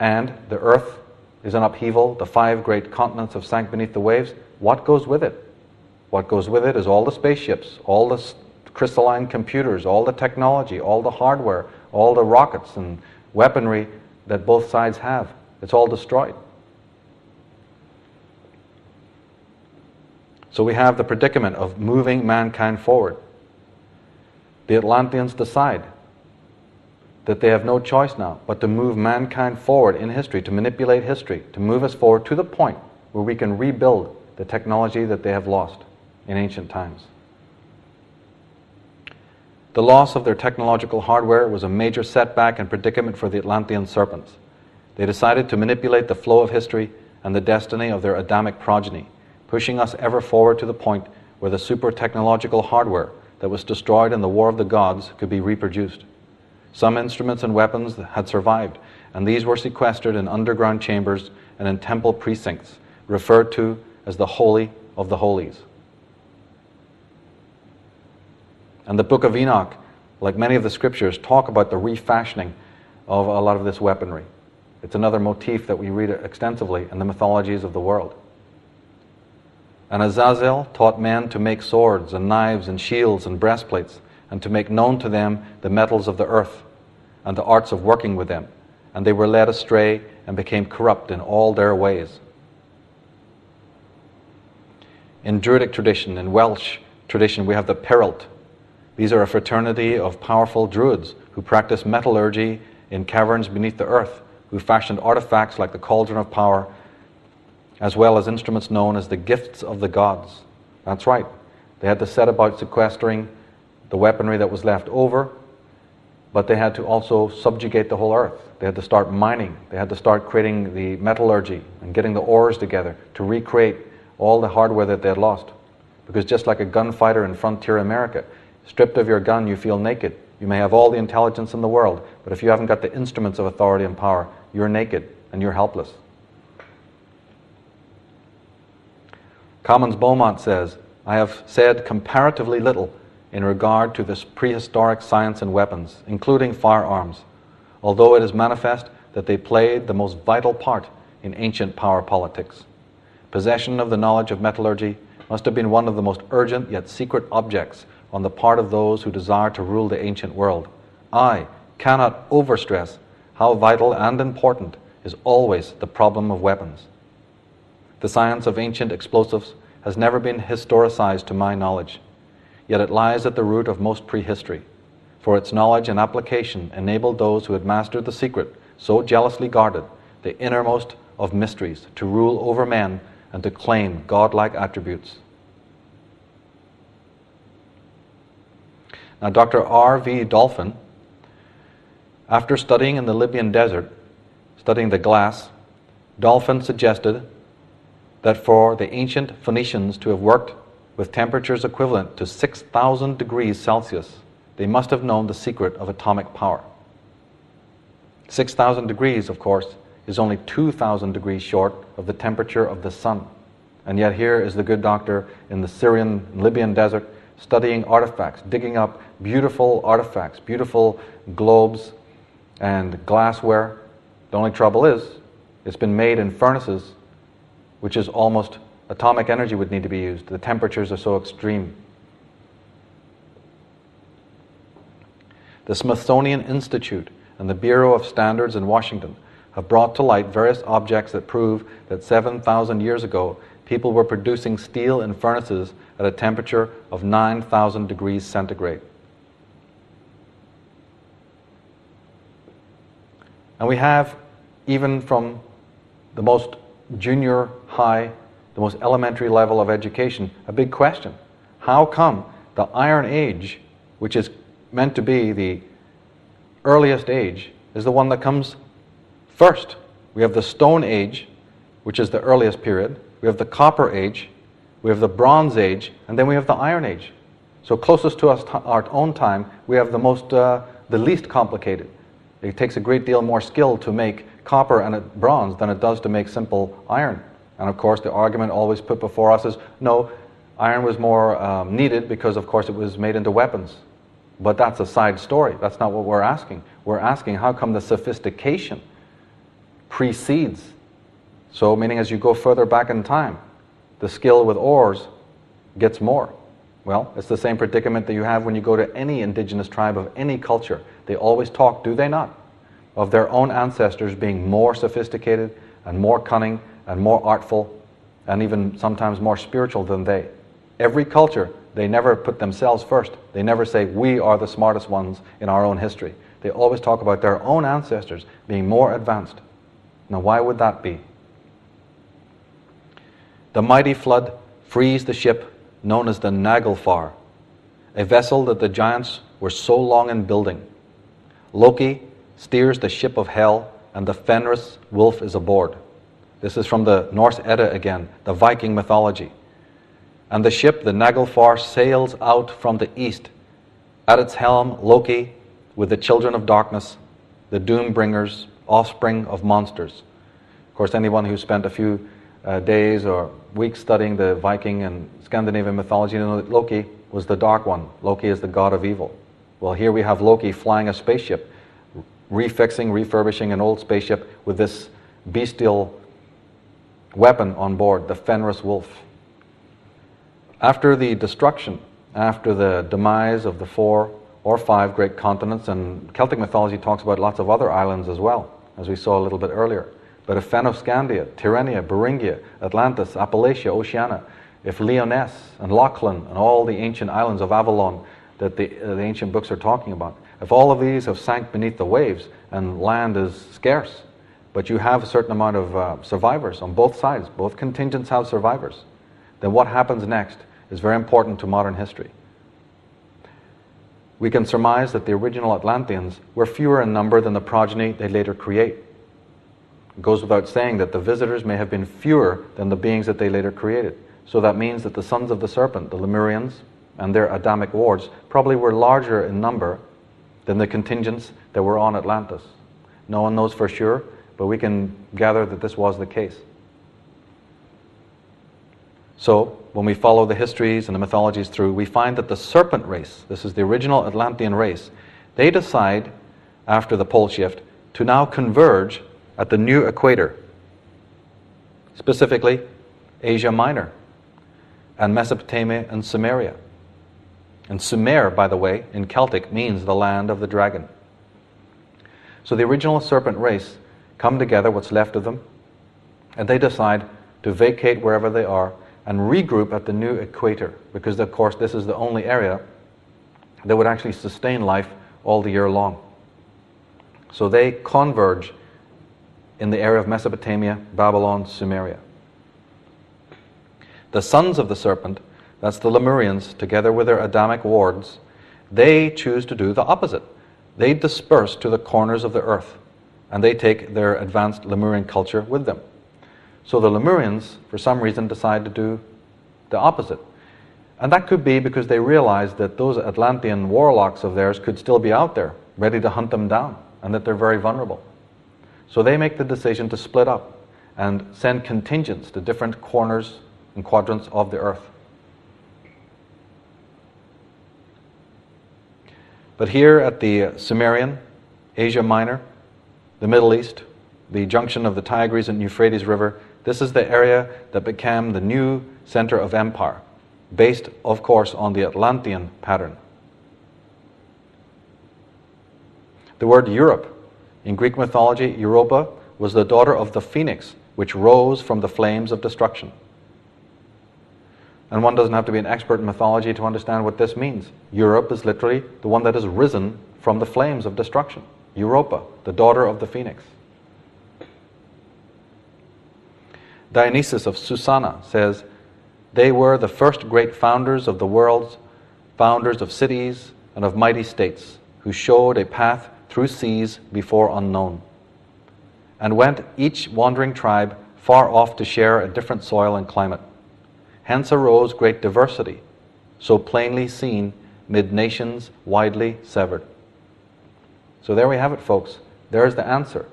[SPEAKER 1] And the earth is an upheaval, the five great continents have sank beneath the waves. What goes with it? What goes with it is all the spaceships, all the crystalline computers, all the technology, all the hardware, all the rockets and weaponry that both sides have. It's all destroyed. So we have the predicament of moving mankind forward. The Atlanteans decide that they have no choice now but to move mankind forward in history, to manipulate history, to move us forward to the point where we can rebuild the technology that they have lost in ancient times. The loss of their technological hardware was a major setback and predicament for the Atlantean serpents. They decided to manipulate the flow of history and the destiny of their Adamic progeny, pushing us ever forward to the point where the super technological hardware that was destroyed in the War of the Gods could be reproduced. Some instruments and weapons had survived, and these were sequestered in underground chambers and in temple precincts, referred to as the Holy of the Holies. And the book of Enoch, like many of the scriptures, talk about the refashioning of a lot of this weaponry. It's another motif that we read extensively in the mythologies of the world. And Azazel taught men to make swords and knives and shields and breastplates and to make known to them the metals of the earth and the arts of working with them. And they were led astray and became corrupt in all their ways. In Druidic tradition, in Welsh tradition, we have the Pheryllt. These are a fraternity of powerful Druids who practiced metallurgy in caverns beneath the earth, who fashioned artifacts like the Cauldron of Power, as well as instruments known as the gifts of the gods. That's right. They had to set about sequestering the weaponry that was left over, but they had to also subjugate the whole earth. They had to start mining, they had to start creating the metallurgy and getting the ores together to recreate all the hardware that they had lost. Because just like a gunfighter in frontier America, stripped of your gun, you feel naked. You may have all the intelligence in the world, but if you haven't got the instruments of authority and power, you're naked and you're helpless. Comyns Beaumont says, I have said comparatively little in regard to this prehistoric science and weapons, including firearms, although it is manifest that they played the most vital part in ancient power politics. Possession of the knowledge of metallurgy must have been one of the most urgent yet secret objects on the part of those who desire to rule the ancient world. I cannot overstress how vital and important is always the problem of weapons. The science of ancient explosives has never been historicized to my knowledge, yet it lies at the root of most prehistory, for its knowledge and application enabled those who had mastered the secret, so jealously guarded, the innermost of mysteries, to rule over men and to claim godlike attributes. Now, Dr. R.V. Dolphin, after studying in the Libyan desert, studying the glass, Dolphin suggested that for the ancient Phoenicians to have worked with temperatures equivalent to 6,000 degrees Celsius, they must have known the secret of atomic power. 6,000 degrees, of course, is only 2,000 degrees short of the temperature of the sun. And yet, here is the good doctor in the Syrian Libyan desert studying artifacts, digging up beautiful artifacts, beautiful globes and glassware. The only trouble is, it's been made in furnaces, which is almost atomic energy would need to be used. The temperatures are so extreme. The Smithsonian Institute and the Bureau of Standards in Washington have brought to light various objects that prove that 7,000 years ago, people were producing steel in furnaces at a temperature of 9,000 degrees centigrade. And we have, even from the most junior high, the most elementary level of education, a big question. How come the Iron Age, which is meant to be the earliest age, is the one that comes first? We have the Stone Age, which is the earliest period. We have the Copper Age, we have the Bronze Age, and then we have the Iron Age. So closest to us, our own time, we have the most, uh, the least complicated. It takes a great deal more skill to make copper and bronze than it does to make simple iron. And of course, the argument always put before us is no, iron was more um, needed because, of course, it was made into weapons. But that's a side story. That's not what we're asking. We're asking how come the sophistication precedes. So, meaning as you go further back in time, the skill with ores gets more. Well, it's the same predicament that you have when you go to any indigenous tribe of any culture. They always talk, do they not, of their own ancestors being more sophisticated and more cunning and more artful and even sometimes more spiritual than they. Every culture, they never put themselves first. They never say, we are the smartest ones in our own history. They always talk about their own ancestors being more advanced. Now, why would that be? The mighty flood frees the ship known as the Naglfar, a vessel that the giants were so long in building. Loki steers the ship of hell, and the Fenris wolf is aboard. This is from the Norse Edda again, the Viking mythology. And the ship, the Naglfar, sails out from the east. At its helm, Loki with the children of darkness, the doom bringers, offspring of monsters. Of course, anyone who spent a few uh, days or weeks studying the Viking and Scandinavian mythology, you know that Loki was the dark one. Loki is the god of evil. Well, here we have Loki flying a spaceship, refixing, refurbishing an old spaceship with this bestial weapon on board, the Fenris wolf. After the destruction, after the demise of the four or five great continents, and Celtic mythology talks about lots of other islands as well, as we saw a little bit earlier. But if Fennoscandia, Tyrrhenia, Beringia, Atlantis, Appalachia, Oceania, if Lyonesse and Lochlin and all the ancient islands of Avalon that the, uh, the ancient books are talking about, if all of these have sank beneath the waves and land is scarce, but you have a certain amount of uh, survivors on both sides, both contingents have survivors, then what happens next is very important to modern history. We can surmise that the original Atlanteans were fewer in number than the progeny they later create. It goes without saying that the visitors may have been fewer than the beings that they later created. So that means that the sons of the serpent, the Lemurians, and their Adamic wards probably were larger in number than the contingents that were on Atlantis. No one knows for sure, but we can gather that this was the case. So, when we follow the histories and the mythologies through, we find that the serpent race, this is the original Atlantean race, they decide, after the pole shift, to now converge at the new equator, specifically Asia Minor and Mesopotamia and Sumeria. And Sumer, by the way, in Celtic means the land of the dragon. So the original serpent race come together, what's left of them, and they decide to vacate wherever they are and regroup at the new equator, because of course this is the only area that would actually sustain life all the year long. So they converge in the area of Mesopotamia, Babylon, Sumeria. The sons of the serpent, that's the Lemurians, together with their Adamic wards, they choose to do the opposite. They disperse to the corners of the earth and they take their advanced Lemurian culture with them. So the Lemurians, for some reason, decide to do the opposite. And that could be because they realized that those Atlantean warlocks of theirs could still be out there, ready to hunt them down, and that they're very vulnerable. So they make the decision to split up and send contingents to different corners and quadrants of the earth. But here at the Sumerian, Asia Minor, the Middle East, the junction of the Tigris and Euphrates River, this is the area that became the new center of empire, based, of course, on the Atlantean pattern. The word Europe, in Greek mythology, Europa was the daughter of the phoenix, which rose from the flames of destruction. And one doesn't have to be an expert in mythology to understand what this means. Europe is literally the one that has risen from the flames of destruction. Europa, the daughter of the phoenix. Dionysius of Susanna says, They were the first great founders of the worlds, founders of cities and of mighty states, who showed a path through seas before unknown, and went each wandering tribe far off to share a different soil and climate. Hence arose great diversity, so plainly seen mid nations widely severed. So there we have it, folks. There's the answer.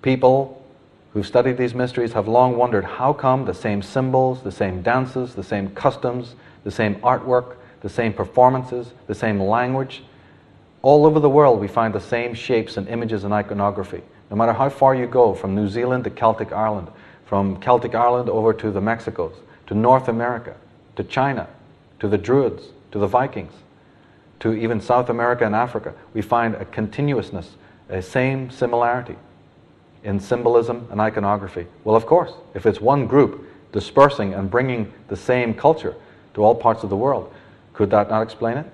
[SPEAKER 1] People who've studied these mysteries have long wondered how come the same symbols, the same dances, the same customs, the same artwork, the same performances, the same language, all over the world we find the same shapes and images and iconography. No matter how far you go, from New Zealand to Celtic Ireland, from Celtic Ireland over to the Mexicos, to North America, to China, to the Druids, to the Vikings, to even South America and Africa, we find a continuousness, a same similarity in symbolism and iconography. Well, of course, if it's one group dispersing and bringing the same culture to all parts of the world, could that not explain it?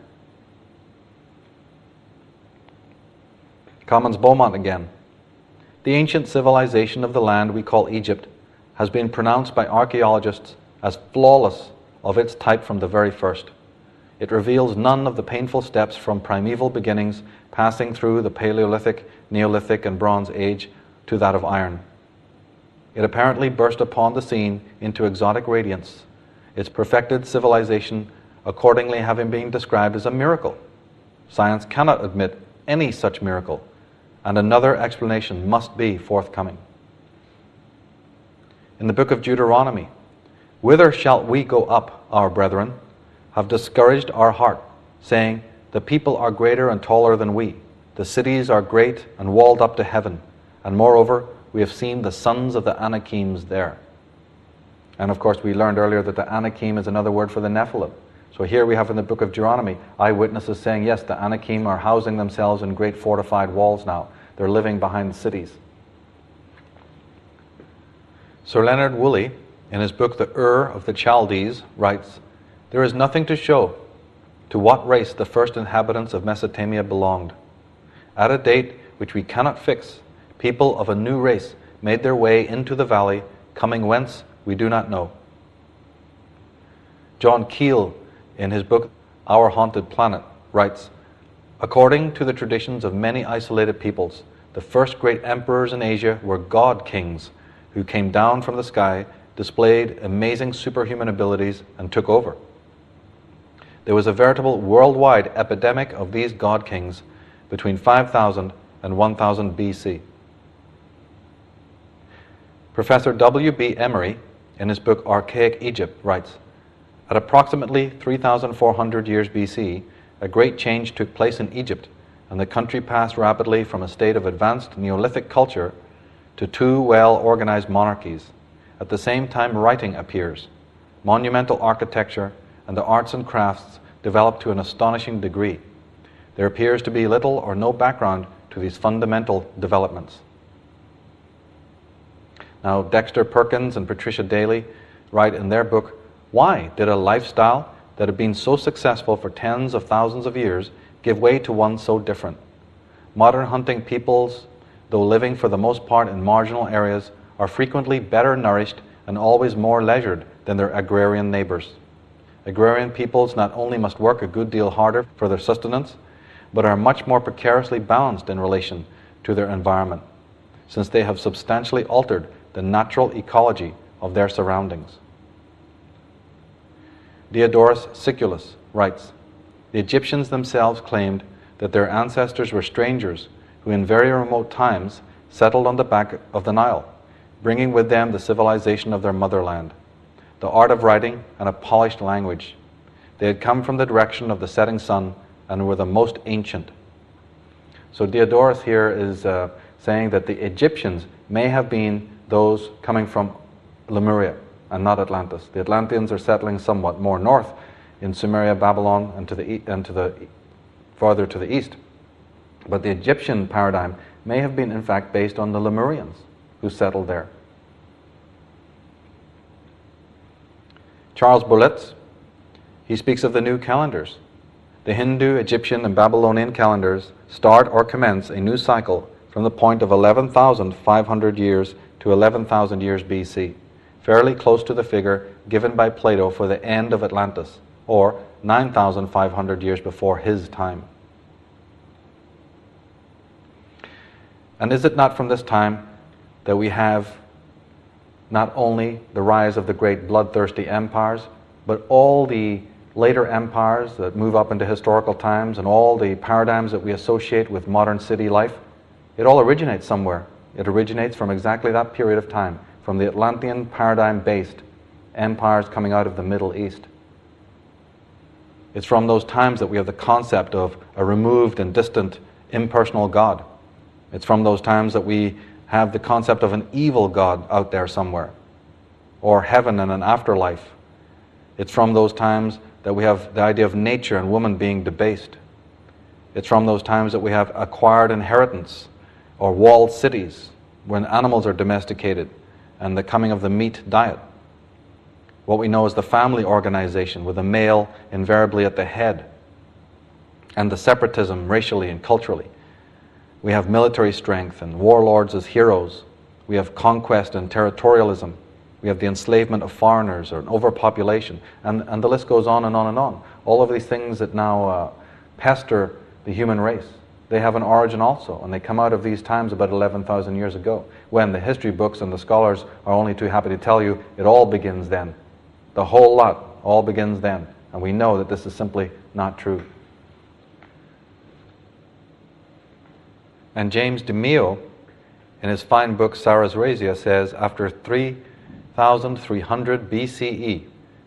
[SPEAKER 1] Comyns Beaumont again. The ancient civilization of the land we call Egypt has been pronounced by archaeologists as flawless of its type from the very first. It reveals none of the painful steps from primeval beginnings passing through the Paleolithic, Neolithic, and Bronze Age to that of iron. It apparently burst upon the scene into exotic radiance, its perfected civilization accordingly having been described as a miracle. Science cannot admit any such miracle, and another explanation must be forthcoming. In the book of Deuteronomy, Whither shall we go up, our brethren? Have discouraged our heart, saying, The people are greater and taller than we. The cities are great and walled up to heaven. And moreover, we have seen the sons of the Anakims there. And of course, we learned earlier that the Anakim is another word for the Nephilim. So here we have in the book of Deuteronomy eyewitnesses saying, yes, the Anakim are housing themselves in great fortified walls now. They're living behind the cities. Sir Leonard Woolley in his book The Ur of the Chaldees, writes There is nothing to show to what race the first inhabitants of Mesopotamia belonged. At a date which we cannot fix, people of a new race made their way into the valley, coming whence we do not know. John Keel, in his book Our Haunted Planet, writes According to the traditions of many isolated peoples, the first great emperors in Asia were god kings who came down from the sky displayed amazing superhuman abilities, and took over. There was a veritable worldwide epidemic of these god kings between 5000 and 1000 BC. Professor W.B. Emery, in his book Archaic Egypt, writes At approximately 3,400 years BC, a great change took place in Egypt, and the country passed rapidly from a state of advanced Neolithic culture to two well organized monarchies. At the same time, writing appears. Monumental architecture and the arts and crafts develop to an astonishing degree. There appears to be little or no background to these fundamental developments. Now, Dexter Perkins and Patricia Daly write in their book, Why did a lifestyle that had been so successful for tens of thousands of years give way to one so different? Modern hunting peoples, though living for the most part in marginal areas, are frequently better nourished and always more leisured than their agrarian neighbors. Agrarian peoples not only must work a good deal harder for their sustenance, but are much more precariously balanced in relation to their environment, since they have substantially altered the natural ecology of their surroundings. Diodorus Siculus writes The Egyptians themselves claimed that their ancestors were strangers who, in very remote times, settled on the back of the Nile, bringing with them the civilization of their motherland, the art of writing, and a polished language. They had come from the direction of the setting sun and were the most ancient. So Diodorus here is uh, saying that the Egyptians may have been those coming from Lemuria and not Atlantis. The Atlanteans are settling somewhat more north in Sumeria, Babylon, and to the e- and to the farther to the east. But the Egyptian paradigm may have been, in fact, based on the Lemurians who settled there. Charles Berlitz, he speaks of the new calendars. The Hindu, Egyptian, and Babylonian calendars start or commence a new cycle from the point of 11,500 years to 11,000 years BC, fairly close to the figure given by Plato for the end of Atlantis, or 9,500 years before his time. And is it not from this time that we have not only the rise of the great bloodthirsty empires, but all the later empires that move up into historical times and all the paradigms that we associate with modern city life? It all originates somewhere. It originates from exactly that period of time, from the Atlantean paradigm based empires coming out of the Middle East. It's from those times that we have the concept of a removed and distant impersonal God. It's from those times that we have the concept of an evil God out there somewhere, or heaven and an afterlife. It's from those times that we have the idea of nature and woman being debased. It's from those times that we have acquired inheritance or walled cities when animals are domesticated and the coming of the meat diet. What we know is the family organization with a male invariably at the head and the separatism racially and culturally. We have military strength and warlords as heroes. We have conquest and territorialism. We have the enslavement of foreigners or an overpopulation. And, and the list goes on and on and on. All of these things that now uh, pester the human race. They have an origin also, and they come out of these times about 11,000 years ago, when the history books and the scholars are only too happy to tell you it all begins then. The whole lot all begins then. And we know that this is simply not true. And James DeMeo, in his fine book Saharasia, says after 3,300 BCE,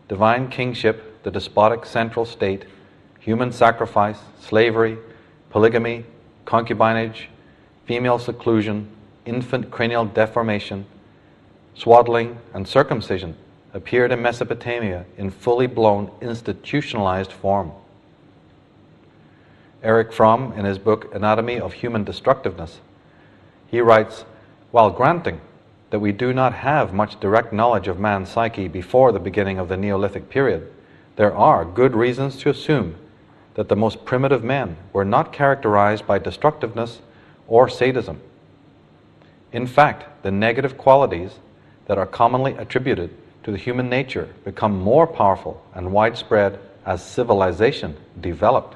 [SPEAKER 1] divine kingship, the despotic central state, human sacrifice, slavery, polygamy, concubinage, female seclusion, infant cranial deformation, swaddling, and circumcision appeared in Mesopotamia in fully blown institutionalized form. Erich Fromm, in his book Anatomy of Human Destructiveness, he writes While granting that we do not have much direct knowledge of man's psyche before the beginning of the Neolithic period, there are good reasons to assume that the most primitive men were not characterized by destructiveness or sadism. In fact, the negative qualities that are commonly attributed to the human nature become more powerful and widespread as civilization developed.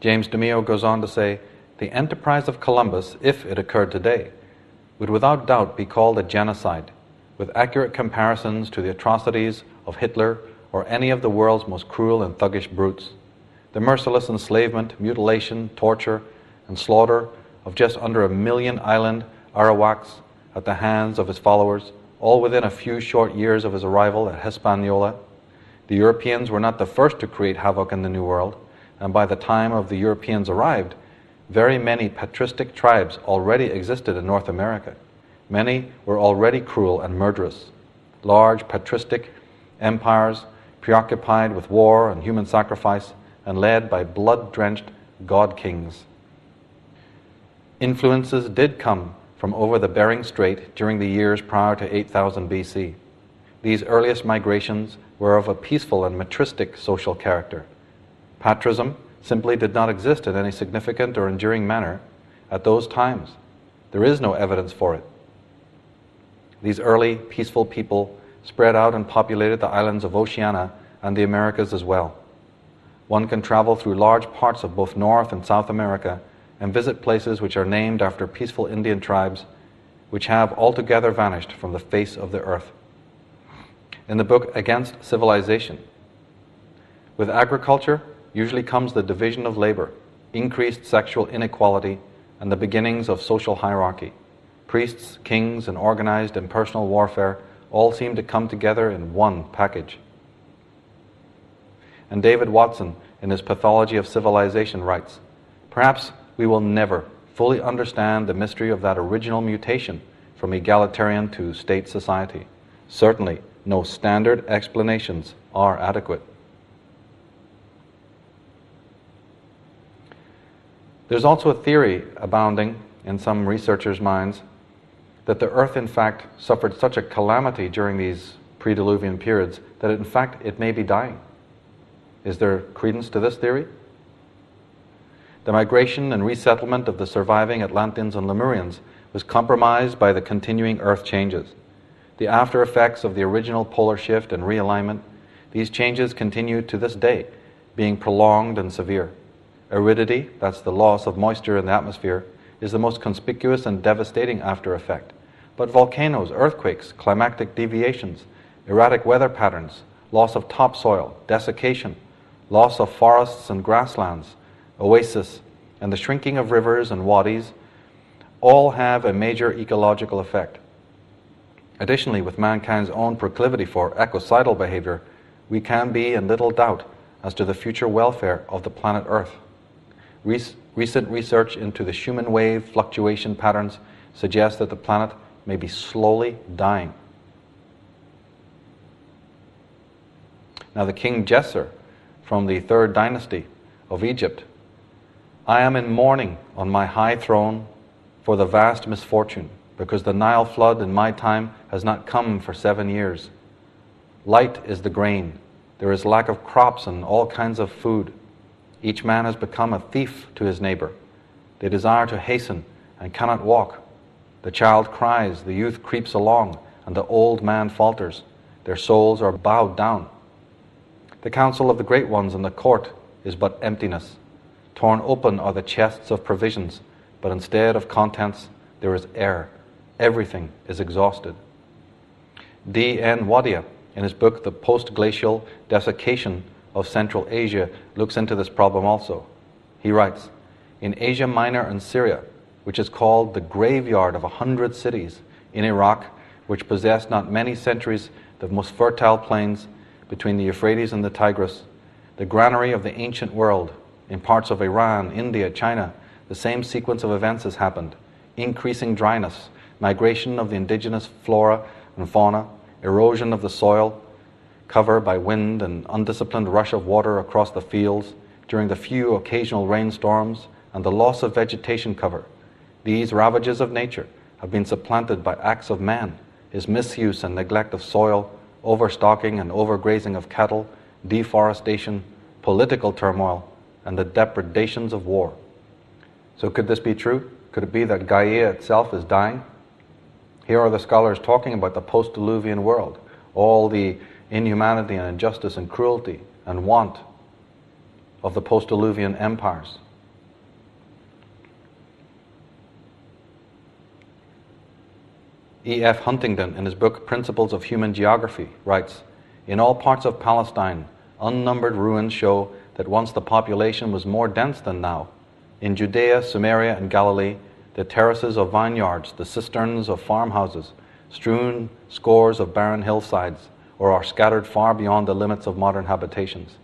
[SPEAKER 1] James DeMeo goes on to say the enterprise of Columbus, if it occurred today, would without doubt be called a genocide, with accurate comparisons to the atrocities of Hitler or any of the world's most cruel and thuggish brutes. The merciless enslavement, mutilation, torture, and slaughter of just under a million island Arawaks at the hands of his followers, all within a few short years of his arrival at Hispaniola. The Europeans were not the first to create havoc in the New World, and by the time of the Europeans arrived, very many patristic tribes already existed in North America. Many were already cruel and murderous. Large patristic empires preoccupied with war and human sacrifice and led by blood drenched god kings. Influences did come from over the Bering Strait during the years prior to 8000 BC. These earliest migrations were of a peaceful and matristic social character. Patrism simply did not exist in any significant or enduring manner at those times. There is no evidence for it. These early, peaceful people spread out and populated the islands of Oceania and the Americas as well. One can travel through large parts of both North and South America and visit places which are named after peaceful Indian tribes which have altogether vanished from the face of the earth. In the book Against Civilization, with agriculture usually comes the division of labor, increased sexual inequality, and the beginnings of social hierarchy. Priests, kings, and organized and personal warfare all seem to come together in one package. And David Watson, in his Pathology of Civilization, writes Perhaps we will never fully understand the mystery of that original mutation from egalitarian to state society. Certainly, no standard explanations are adequate. There's also a theory abounding in some researchers' minds that the earth, in fact, suffered such a calamity during these pre-diluvian periods that, in fact, it may be dying. Is there credence to this theory? The migration and resettlement of the surviving Atlanteans and Lemurians was compromised by the continuing Earth changes. The after effects of the original polar shift and realignment, these changes continue to this day, being prolonged and severe. Aridity, that's the loss of moisture in the atmosphere, is the most conspicuous and devastating after effect. But volcanoes, earthquakes, climatic deviations, erratic weather patterns, loss of topsoil, desiccation, loss of forests and grasslands, oasis, and the shrinking of rivers and wadis all have a major ecological effect. Additionally, with mankind's own proclivity for ecocidal behavior, we can be in little doubt as to the future welfare of the planet Earth. Recent research into the Schumann wave fluctuation patterns suggests that the planet may be slowly dying. Now, the king Djeser from the third dynasty of Egypt. I am in mourning on my high throne for the vast misfortune, because the Nile flood in my time has not come for seven years. Light is the grain. There is lack of crops and all kinds of food. Each man has become a thief to his neighbor. They desire to hasten and cannot walk. The child cries, the youth creeps along, and the old man falters. Their souls are bowed down. The council of the great ones in the court is but emptiness. Torn open are the chests of provisions, but instead of contents, there is air. Everything is exhausted. D. N. Wadia, in his book The Post Glacial Desiccation of Central Asia, looks into this problem also. He writes In Asia Minor and Syria, which is called the graveyard of a hundred cities, in Iraq, which possessed not many centuries the most fertile plains, between the Euphrates and the Tigris, the granary of the ancient world, in parts of Iran, India, China, the same sequence of events has happened increasing dryness, migration of the indigenous flora and fauna, erosion of the soil, cover by wind and undisciplined rush of water across the fields during the few occasional rainstorms, and the loss of vegetation cover. These ravages of nature have been supplanted by acts of man, his misuse and neglect of soil, overstocking and overgrazing of cattle, deforestation, political turmoil, and the depredations of war. So, could this be true? Could it be that Gaia itself is dying? Here are the scholars talking about the post diluvian world, all the inhumanity and injustice and cruelty and want of the post diluvian empires. E.F. Huntington, in his book Principles of Human Geography, writes In all parts of Palestine, unnumbered ruins show that once the population was more dense than now. In Judea, Samaria, and Galilee, the terraces of vineyards, the cisterns of farmhouses, strewn scores of barren hillsides, or are scattered far beyond the limits of modern habitations.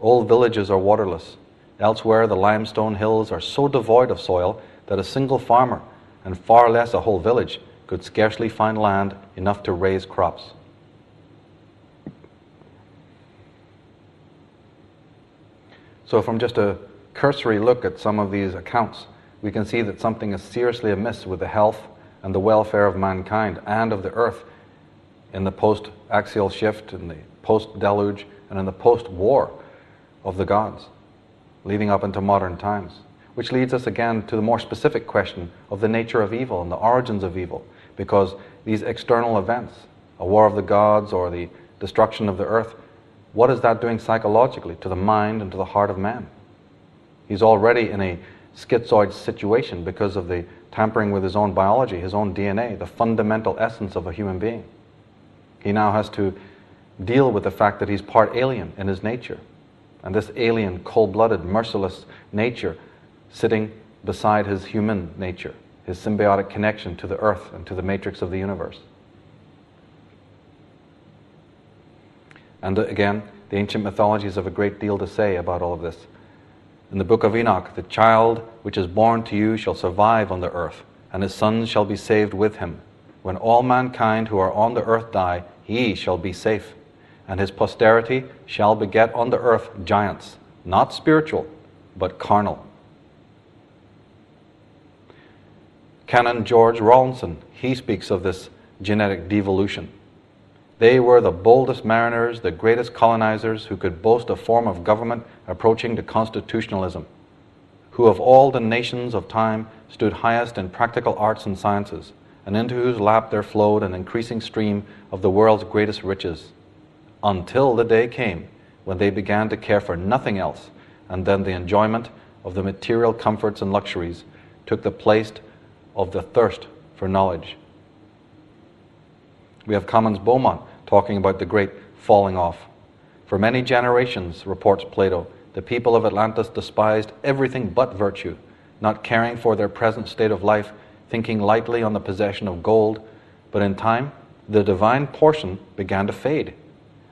[SPEAKER 1] Old villages are waterless. Elsewhere, the limestone hills are so devoid of soil that a single farmer, and far less a whole village, could scarcely find land enough to raise crops. So, from just a cursory look at some of these accounts, we can see that something is seriously amiss with the health and the welfare of mankind and of the earth in the post axial shift, in the post deluge, and in the post war of the gods, leading up into modern times. Which leads us again to the more specific question of the nature of evil and the origins of evil, because these external events, a war of the gods or the destruction of the earth, what is that doing psychologically to the mind and to the heart of man? He's already in a schizoid situation because of the tampering with his own biology, his own DNA, the fundamental essence of a human being. He now has to deal with the fact that he's part alien in his nature. And this alien, cold blooded, merciless nature sitting beside his human nature, his symbiotic connection to the earth and to the matrix of the universe. And uh, again, the ancient mythologies have a great deal to say about all of this. In the book of Enoch, the child which is born to you shall survive on the earth, and his sons shall be saved with him. When all mankind who are on the earth die, he shall be safe, and his posterity shall beget on the earth giants, not spiritual, but carnal. Canon George Rawlinson, he speaks of this genetic devolution. They were the boldest mariners, the greatest colonizers who could boast a form of government approaching to constitutionalism, who of all the nations of time stood highest in practical arts and sciences, and into whose lap there flowed an increasing stream of the world's greatest riches, until the day came when they began to care for nothing else, and then the enjoyment of the material comforts and luxuries took the place of the thirst for knowledge. We have Comyns Beaumont talking about the great falling off. For many generations, reports Plato, the people of Atlantis despised everything but virtue, not caring for their present state of life, thinking lightly on the possession of gold. But in time, the divine portion began to fade,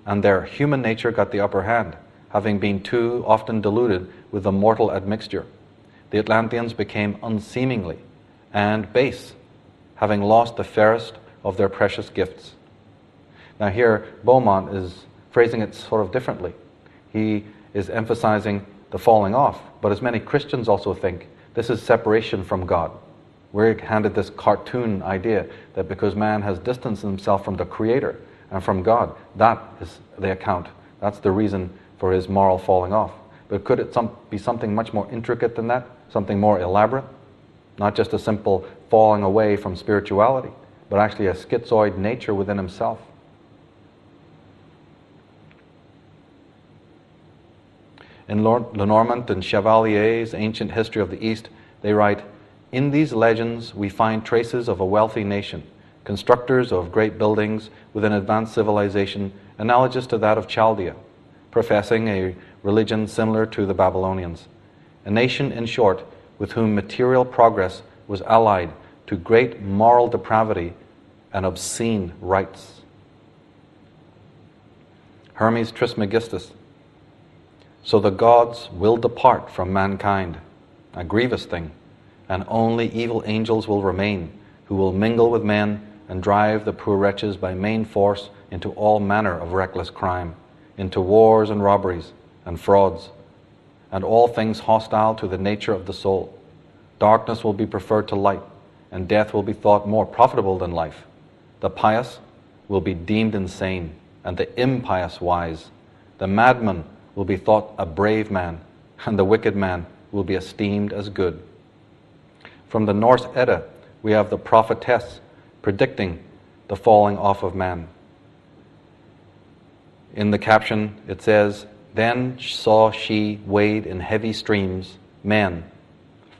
[SPEAKER 1] and their human nature got the upper hand, having been too often diluted with the mortal admixture. The Atlanteans became unseemingly and base, having lost the fairest of their precious gifts. Now, here, Beaumont is phrasing it sort of differently. He is emphasizing the falling off, but as many Christians also think, this is separation from God. We're handed this cartoon idea that because man has distanced himself from the Creator and from God, that is the account. That's the reason for his moral falling off. But could it some, be something much more intricate than that? Something more elaborate? Not just a simple falling away from spirituality, but actually a schizoid nature within himself. In Lenormant and Chevalier's Ancient History of the East, they write In these legends, we find traces of a wealthy nation, constructors of great buildings with an advanced civilization analogous to that of Chaldea, professing a religion similar to the Babylonians. A nation, in short, with whom material progress was allied to great moral depravity and obscene rites. Hermes Trismegistus. So the gods will depart from mankind, a grievous thing, and only evil angels will remain, who will mingle with men and drive the poor wretches by main force into all manner of reckless crime, into wars and robberies and frauds and all things hostile to the nature of the soul. Darkness will be preferred to light, and death will be thought more profitable than life. The pious will be deemed insane, and the impious wise. The madman will be thought a brave man, and the wicked man will be esteemed as good. From the Norse Edda, we have the prophetess predicting the falling off of man. In the caption, it says, then saw she wade in heavy streams men,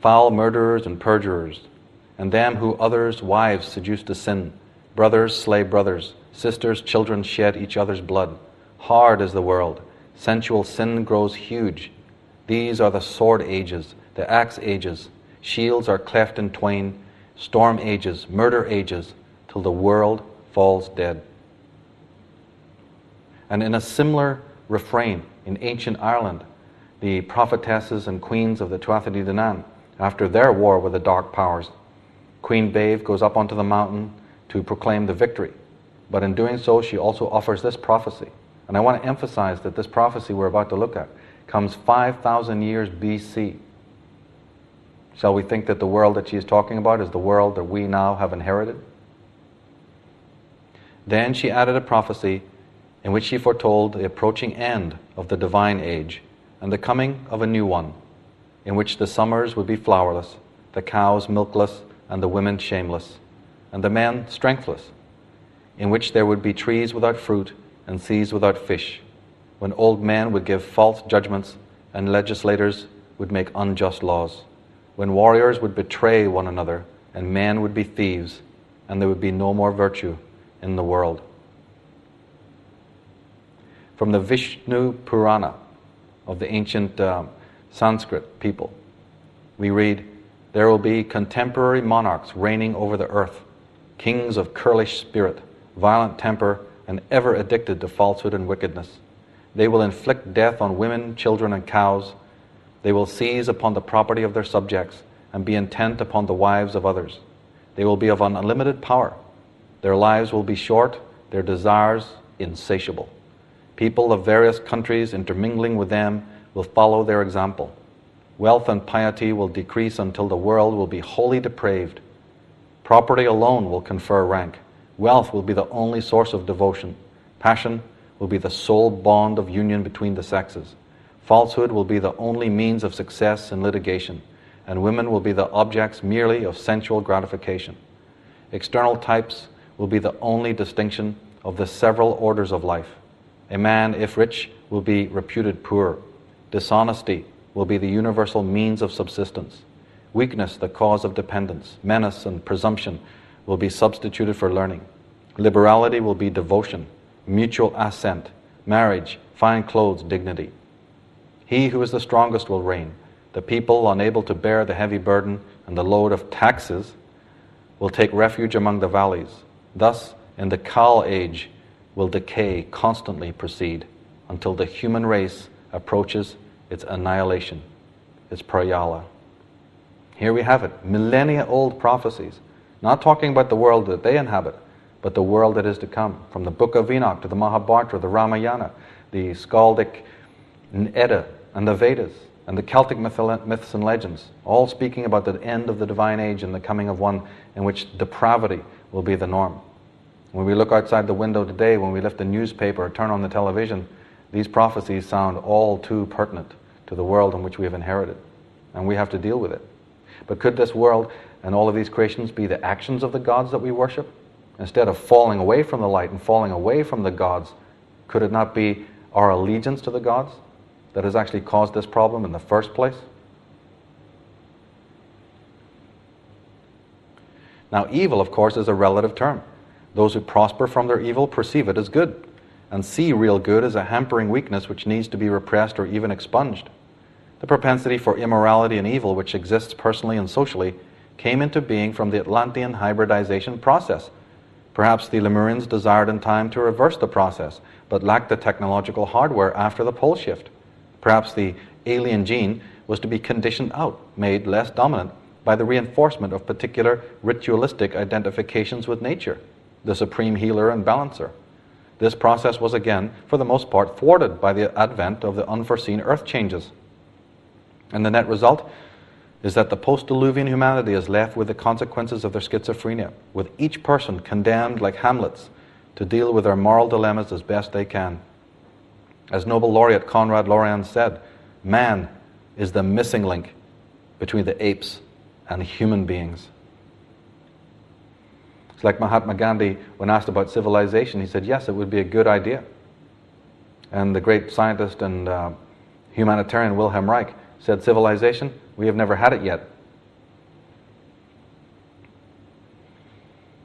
[SPEAKER 1] foul murderers and perjurers, and them who others' wives seduce to sin. Brothers slay brothers, sisters, children shed each other's blood. Hard is the world. Sensual sin grows huge. These are the sword ages, the axe ages. Shields are cleft in twain. Storm ages, murder ages, till the world falls dead. And in a similar refrain in ancient Ireland, the prophetesses and queens of the Tuatha Dé Danann, after their war with the dark powers, Queen Badb goes up onto the mountain to proclaim the victory. But in doing so, she also offers this prophecy. And I want to emphasize that this prophecy we're about to look at comes 5,000 years BC. Shall we think that the world that she is talking about is the world that we now have inherited? Then she added a prophecy in which she foretold the approaching end of the divine age and the coming of a new one, in which the summers would be flowerless, the cows milkless, and the women shameless, and the men strengthless, in which there would be trees without fruit and seas without fish, when old men would give false judgments and legislators would make unjust laws, when warriors would betray one another and men would be thieves, and there would be no more virtue in the world. From the Vishnu Purana of the ancient um, Sanskrit people, we read, There will be contemporary monarchs reigning over the earth, kings of curlish spirit, violent temper, and ever addicted to falsehood and wickedness. They will inflict death on women, children, and cows. They will seize upon the property of their subjects and be intent upon the wives of others. They will be of unlimited power. Their lives will be short, their desires insatiable. People of various countries intermingling with them will follow their example. Wealth and piety will decrease until the world will be wholly depraved. Property alone will confer rank. Wealth will be the only source of devotion. Passion will be the sole bond of union between the sexes. Falsehood will be the only means of success in litigation, and women will be the objects merely of sensual gratification. External types will be the only distinction of the several orders of life. A man, if rich, will be reputed poor. Dishonesty will be the universal means of subsistence. Weakness, the cause of dependence. Menace and presumption will be substituted for learning. Liberality will be devotion, mutual assent, marriage, fine clothes, dignity. He who is the strongest will reign. The people, unable to bear the heavy burden and the load of taxes, will take refuge among the valleys. Thus, in the Kal age, will decay constantly proceed until the human race approaches its annihilation, its pralaya. Here we have it, millennia old prophecies not talking about the world that they inhabit, but the world that is to come. From the Book of Enoch to the Mahabharata, the Ramayana, the Skaldic Edda, and the Vedas, and the Celtic myths and legends, all speaking about the end of the divine age and the coming of one in which depravity will be the norm. When we look outside the window today, when we lift the newspaper or turn on the television, these prophecies sound all too pertinent to the world in which we have inherited, and we have to deal with it. But could this world and all of these creations be the actions of the gods that we worship? Instead of falling away from the light and falling away from the gods, could it not be our allegiance to the gods that has actually caused this problem in the first place? Now, evil, of course, is a relative term. Those who prosper from their evil perceive it as good and see real good as a hampering weakness which needs to be repressed or even expunged. The propensity for immorality and evil, which exists personally and socially, came into being from the Atlantean hybridization process. Perhaps the Lemurians desired in time to reverse the process, but lacked the technological hardware after the pole shift. Perhaps the alien gene was to be conditioned out, made less dominant by the reinforcement of particular ritualistic identifications with nature, the supreme healer and balancer. This process was again, for the most part, thwarted by the advent of the unforeseen earth changes. And the net result is that the post-diluvian humanity is left with the consequences of their schizophrenia, with each person condemned like Hamlets to deal with their moral dilemmas as best they can. As Nobel laureate Konrad Lorenz said, man is the missing link between the apes and human beings. It's like Mahatma Gandhi, when asked about civilization, he said, yes, it would be a good idea. And the great scientist and uh, humanitarian Wilhelm Reich said, civilization we have never had it yet.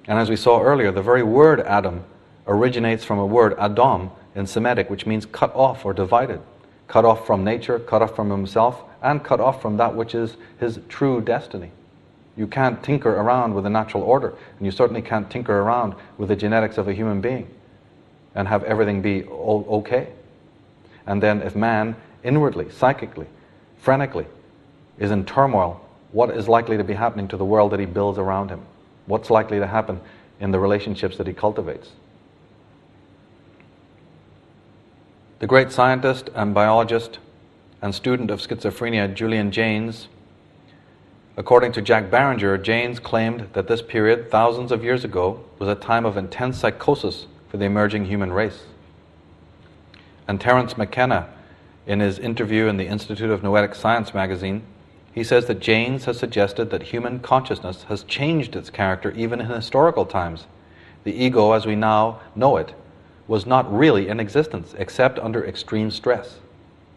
[SPEAKER 1] And as we saw earlier, the very word Adam originates from a word Adam in Semitic, which means cut off or divided. Cut off from nature, cut off from himself, and cut off from that which is his true destiny. You can't tinker around with the natural order, and you certainly can't tinker around with the genetics of a human being and have everything be okay. And then, if man inwardly, psychically, phrenically is in turmoil, what is likely to be happening to the world that he builds around him? What's likely to happen in the relationships that he cultivates? The great scientist and biologist and student of schizophrenia, Julian Jaynes, according to Jack Barranger, Jaynes claimed that this period, thousands of years ago, was a time of intense psychosis for the emerging human race. And Terence McKenna, in his interview in the Institute of Noetic Science magazine, he says that Jaynes has suggested that human consciousness has changed its character even in historical times. The ego, as we now know it, was not really in existence except under extreme stress.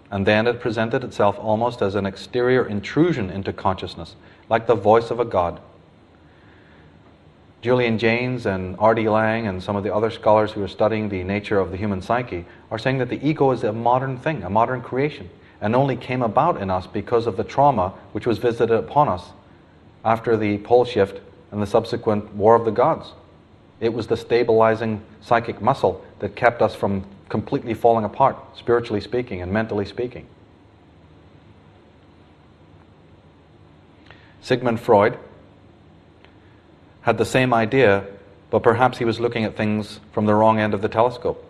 [SPEAKER 1] And then it presented itself almost as an exterior intrusion into consciousness, like the voice of a god. Julian Jaynes and R.D. Laing and some of the other scholars who are studying the nature of the human psyche are saying that the ego is a modern thing, a modern creation, and only came about in us because of the trauma which was visited upon us after the pole shift and the subsequent War of the Gods. It was the stabilizing psychic muscle that kept us from completely falling apart, spiritually speaking and mentally speaking. Sigmund Freud had the same idea, but perhaps he was looking at things from the wrong end of the telescope.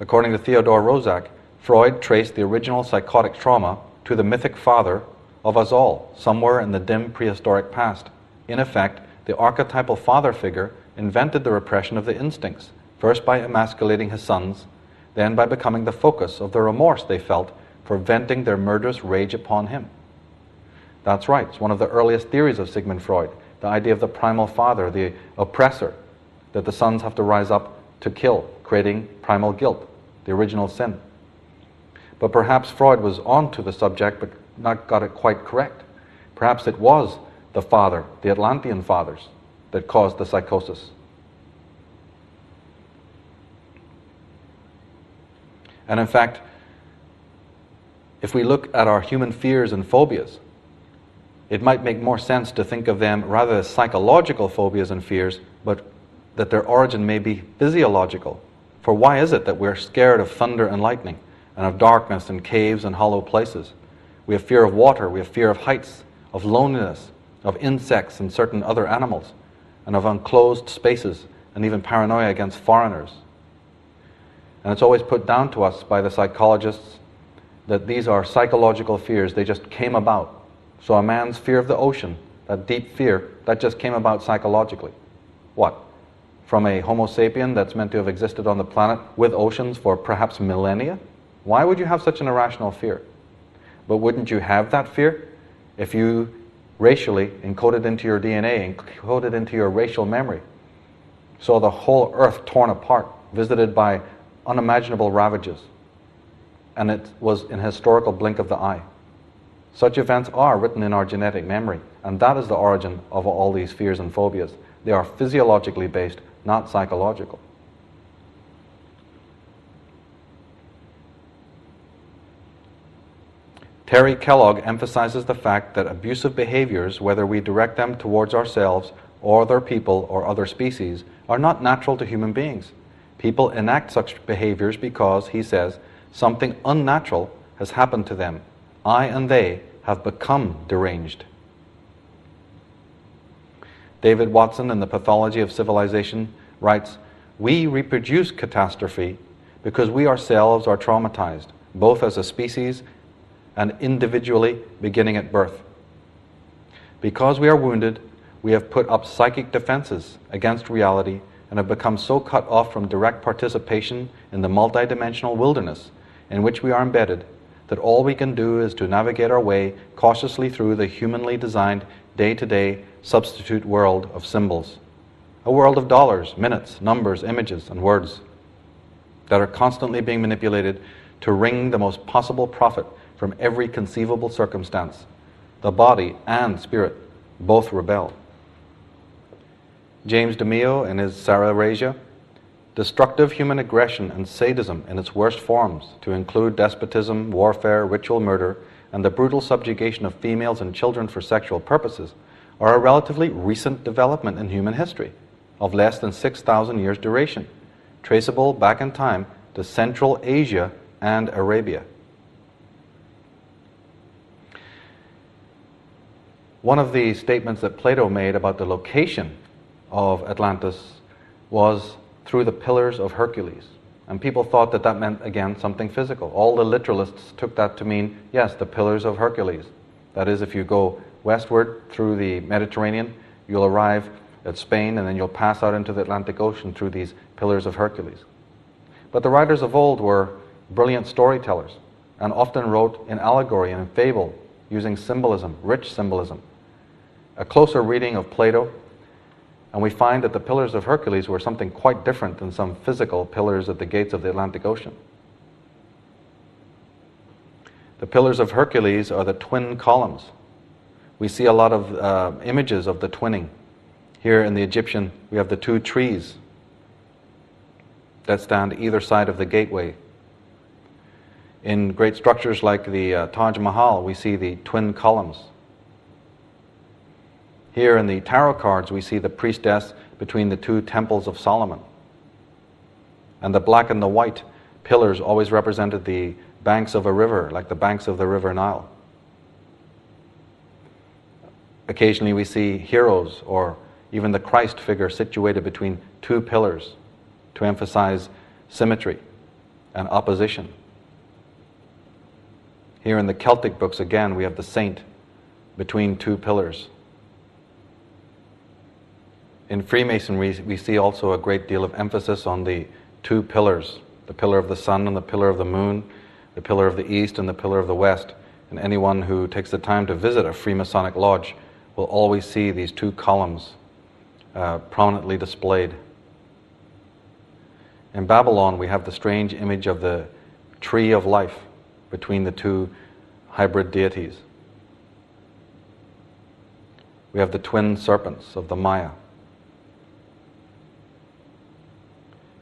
[SPEAKER 1] According to Theodore Roszak, Freud traced the original psychotic trauma to the mythic father of us all, somewhere in the dim prehistoric past. In effect, the archetypal father figure invented the repression of the instincts, first by emasculating his sons, then by becoming the focus of the remorse they felt for venting their murderous rage upon him. That's right, it's one of the earliest theories of Sigmund Freud, the idea of the primal father, the oppressor, that the sons have to rise up to kill, creating primal guilt, the original sin. But perhaps Freud was onto the subject but not got it quite correct. Perhaps it was the father, the Atlantean fathers, that caused the psychosis. And in fact, if we look at our human fears and phobias, it might make more sense to think of them rather as psychological phobias and fears, but that their origin may be physiological. For why is it that we're scared of thunder and lightning, and of darkness and caves and hollow places? We have fear of water, we have fear of heights, of loneliness, of insects and certain other animals and of enclosed spaces and even paranoia against foreigners. And it's always put down to us by the psychologists that these are psychological fears, they just came about. So a man's fear of the ocean, that deep fear, that just came about psychologically. What? From a Homo sapien that's meant to have existed on the planet with oceans for perhaps millennia? Why would you have such an irrational fear? But wouldn't you have that fear if you racially encoded into your DNA, encoded into your racial memory. Saw the whole earth torn apart, visited by unimaginable ravages. And it was an historical blink of the eye. Such events are written in our genetic memory, and that is the origin of all these fears and phobias. They are physiologically based, not psychological. Terry Kellogg emphasizes the fact that abusive behaviors, whether we direct them towards ourselves or other people or other species, are not natural to human beings. People enact such behaviors because, he says, something unnatural has happened to them. I and they have become deranged. David Watson, in The Pathology of Civilization, writes We reproduce catastrophe because we ourselves are traumatized, both as a species and individually beginning at birth. Because we are wounded, we have put up psychic defenses against reality and have become so cut off from direct participation in the multidimensional wilderness in which we are embedded that all we can do is to navigate our way cautiously through the humanly designed day to day substitute world of symbols. A world of dollars, minutes, numbers, images, and words that are constantly being manipulated to wring the most possible profit from every conceivable circumstance. The body and spirit both rebel. James DeMeo, in his Sarah Destructive human aggression and sadism in its worst forms, to include despotism, warfare, ritual murder, and the brutal subjugation of females and children for sexual purposes, are a relatively recent development in human history of less than 6,000 years' duration, traceable back in time to Central Asia and Arabia. One of the statements that Plato made about the location of Atlantis was through the Pillars of Hercules. And people thought that that meant, again, something physical. All the literalists took that to mean, yes, the Pillars of Hercules. That is, if you go westward through the Mediterranean, you'll arrive at Spain and then you'll pass out into the Atlantic Ocean through these Pillars of Hercules. But the writers of old were brilliant storytellers and often wrote in allegory and in fable using symbolism, rich symbolism a closer reading of Plato, and we find that the pillars of Hercules were something quite different than some physical pillars at the gates of the Atlantic Ocean. The pillars of Hercules are the twin columns. We see a lot of uh, images of the twinning. Here in the Egyptian, we have the two trees that stand either side of the gateway. In great structures like the uh, Taj Mahal, we see the twin columns. Here in the tarot cards, we see the priestess between the two temples of Solomon. And the black and the white pillars always represented the banks of a river, like the banks of the River Nile. Occasionally, we see heroes or even the Christ figure situated between two pillars to emphasize symmetry and opposition. Here in the Celtic books, again, we have the saint between two pillars in Freemasonry, we see also a great deal of emphasis on the two pillars the pillar of the sun and the pillar of the moon, the pillar of the east and the pillar of the west. And anyone who takes the time to visit a Freemasonic lodge will always see these two columns uh, prominently displayed. In Babylon, we have the strange image of the tree of life between the two hybrid deities. We have the twin serpents of the Maya.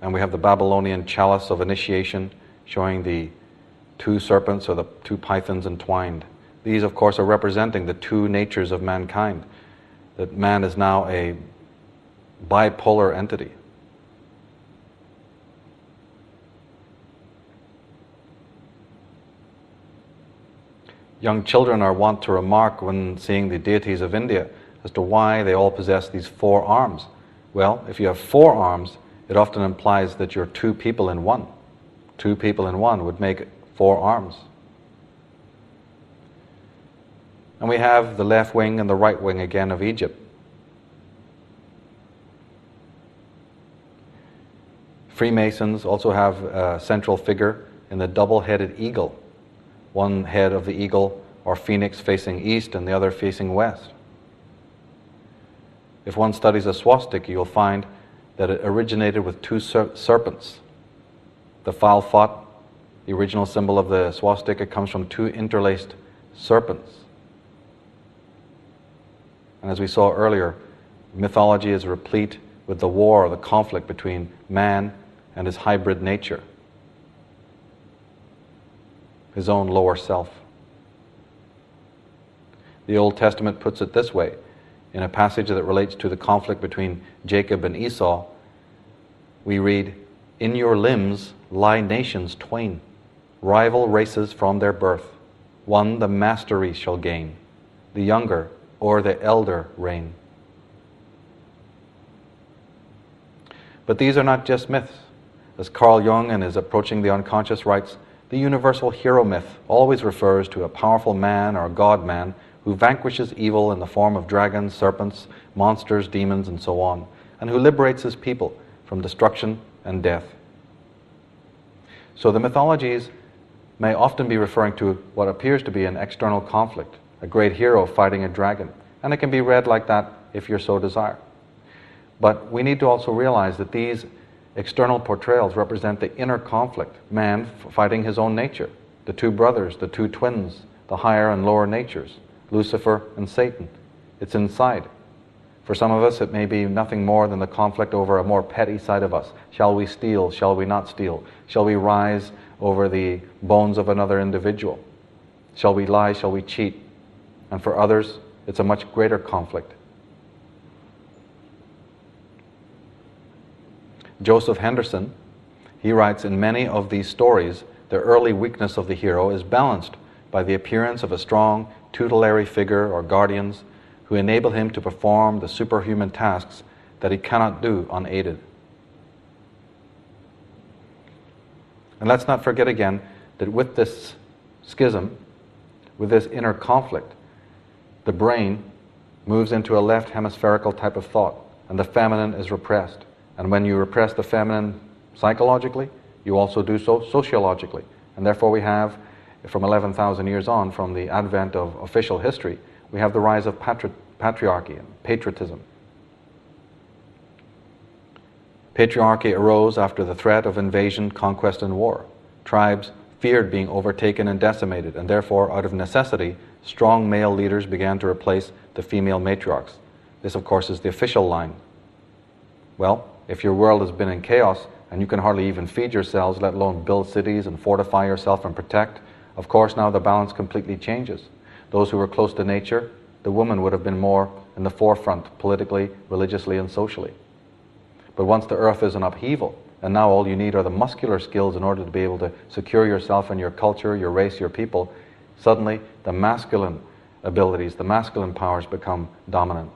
[SPEAKER 1] And we have the Babylonian chalice of initiation showing the two serpents or the two pythons entwined. These, of course, are representing the two natures of mankind. That man is now a bipolar entity. Young children are wont to remark when seeing the deities of India as to why they all possess these four arms. Well, if you have four arms, it often implies that you're two people in one. Two people in one would make four arms. And we have the left wing and the right wing again of Egypt. Freemasons also have a central figure in the double headed eagle, one head of the eagle or phoenix facing east and the other facing west. If one studies a swastika, you'll find that it originated with two ser- serpents. The fylfot, the original symbol of the swastika, comes from two interlaced serpents. And as we saw earlier, mythology is replete with the war the conflict between man and his hybrid nature, his own lower self. The Old Testament puts it this way in a passage that relates to the conflict between Jacob and Esau, we read, In your limbs lie nations twain, rival races from their birth. One the mastery shall gain, the younger or the elder reign. But these are not just myths. As Carl Jung in his Approaching the Unconscious writes, the universal hero myth always refers to a powerful man or god man who vanquishes evil in the form of dragons, serpents, monsters, demons, and so on, and who liberates his people from destruction and death. So the mythologies may often be referring to what appears to be an external conflict, a great hero fighting a dragon, and it can be read like that if you so desire. But we need to also realize that these external portrayals represent the inner conflict man fighting his own nature, the two brothers, the two twins, the higher and lower natures. Lucifer and Satan. It's inside. For some of us, it may be nothing more than the conflict over a more petty side of us. Shall we steal? Shall we not steal? Shall we rise over the bones of another individual? Shall we lie? Shall we cheat? And for others, it's a much greater conflict. Joseph Henderson, he writes in many of these stories, the early weakness of the hero is balanced by the appearance of a strong tutelary figure or guardians who enable him to perform the superhuman tasks that he cannot do unaided. And let's not forget again that with this schism, with this inner conflict, the brain moves into a left hemispherical type of thought, and the feminine is repressed. And when you repress the feminine psychologically, you also do so sociologically. And therefore, we have, from 11,000 years on, from the advent of official history, we have the rise of patri- patriarchy and patriotism. Patriarchy arose after the threat of invasion, conquest, and war. Tribes feared being overtaken and decimated, and therefore, out of necessity, strong male leaders began to replace the female matriarchs. This, of course, is the official line. Well, if your world has been in chaos and you can hardly even feed yourselves, let alone build cities and fortify yourself and protect, of course, now the balance completely changes. Those who were close to nature, the woman would have been more in the forefront politically, religiously, and socially. But once the earth is in upheaval, and now all you need are the muscular skills in order to be able to secure yourself and your culture, your race, your people. Suddenly, the masculine abilities, the masculine powers become dominant.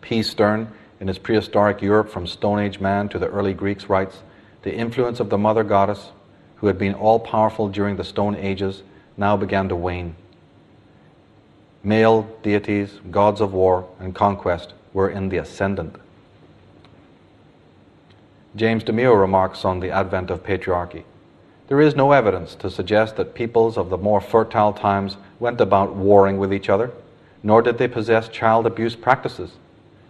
[SPEAKER 1] P. Stern, in his prehistoric Europe from Stone Age man to the early Greeks, writes The influence of the mother goddess, who had been all powerful during the Stone Ages, now began to wane. Male deities, gods of war and conquest, were in the ascendant. James DeMeo remarks on the advent of patriarchy. There is no evidence to suggest that peoples of the more fertile times went about warring with each other, nor did they possess child abuse practices.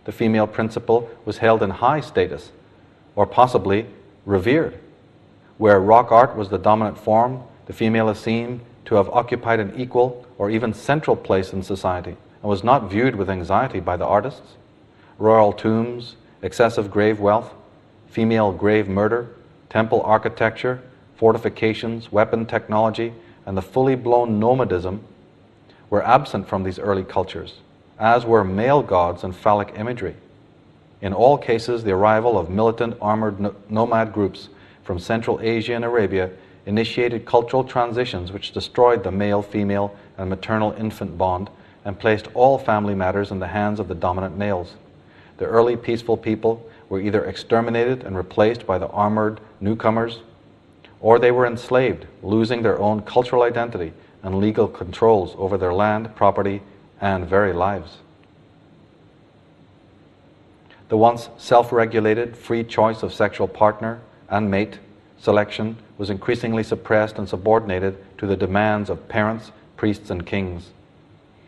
[SPEAKER 1] The female principle was held in high status, or possibly revered. Where rock art was the dominant form, the female is seen to have occupied an equal or even central place in society and was not viewed with anxiety by the artists. Royal tombs, excessive grave wealth, female grave murder, temple architecture, fortifications, weapon technology, and the fully blown nomadism were absent from these early cultures, as were male gods and phallic imagery. In all cases, the arrival of militant armored nomad groups from Central Asia and Arabia initiated cultural transitions which destroyed the male female and maternal infant bond and placed all family matters in the hands of the dominant males. The early peaceful people were either exterminated and replaced by the armored newcomers, or they were enslaved, losing their own cultural identity and legal controls over their land, property, and very lives. The once self regulated, free choice of sexual partner and mate selection was increasingly suppressed and subordinated to the demands of parents, priests, and kings.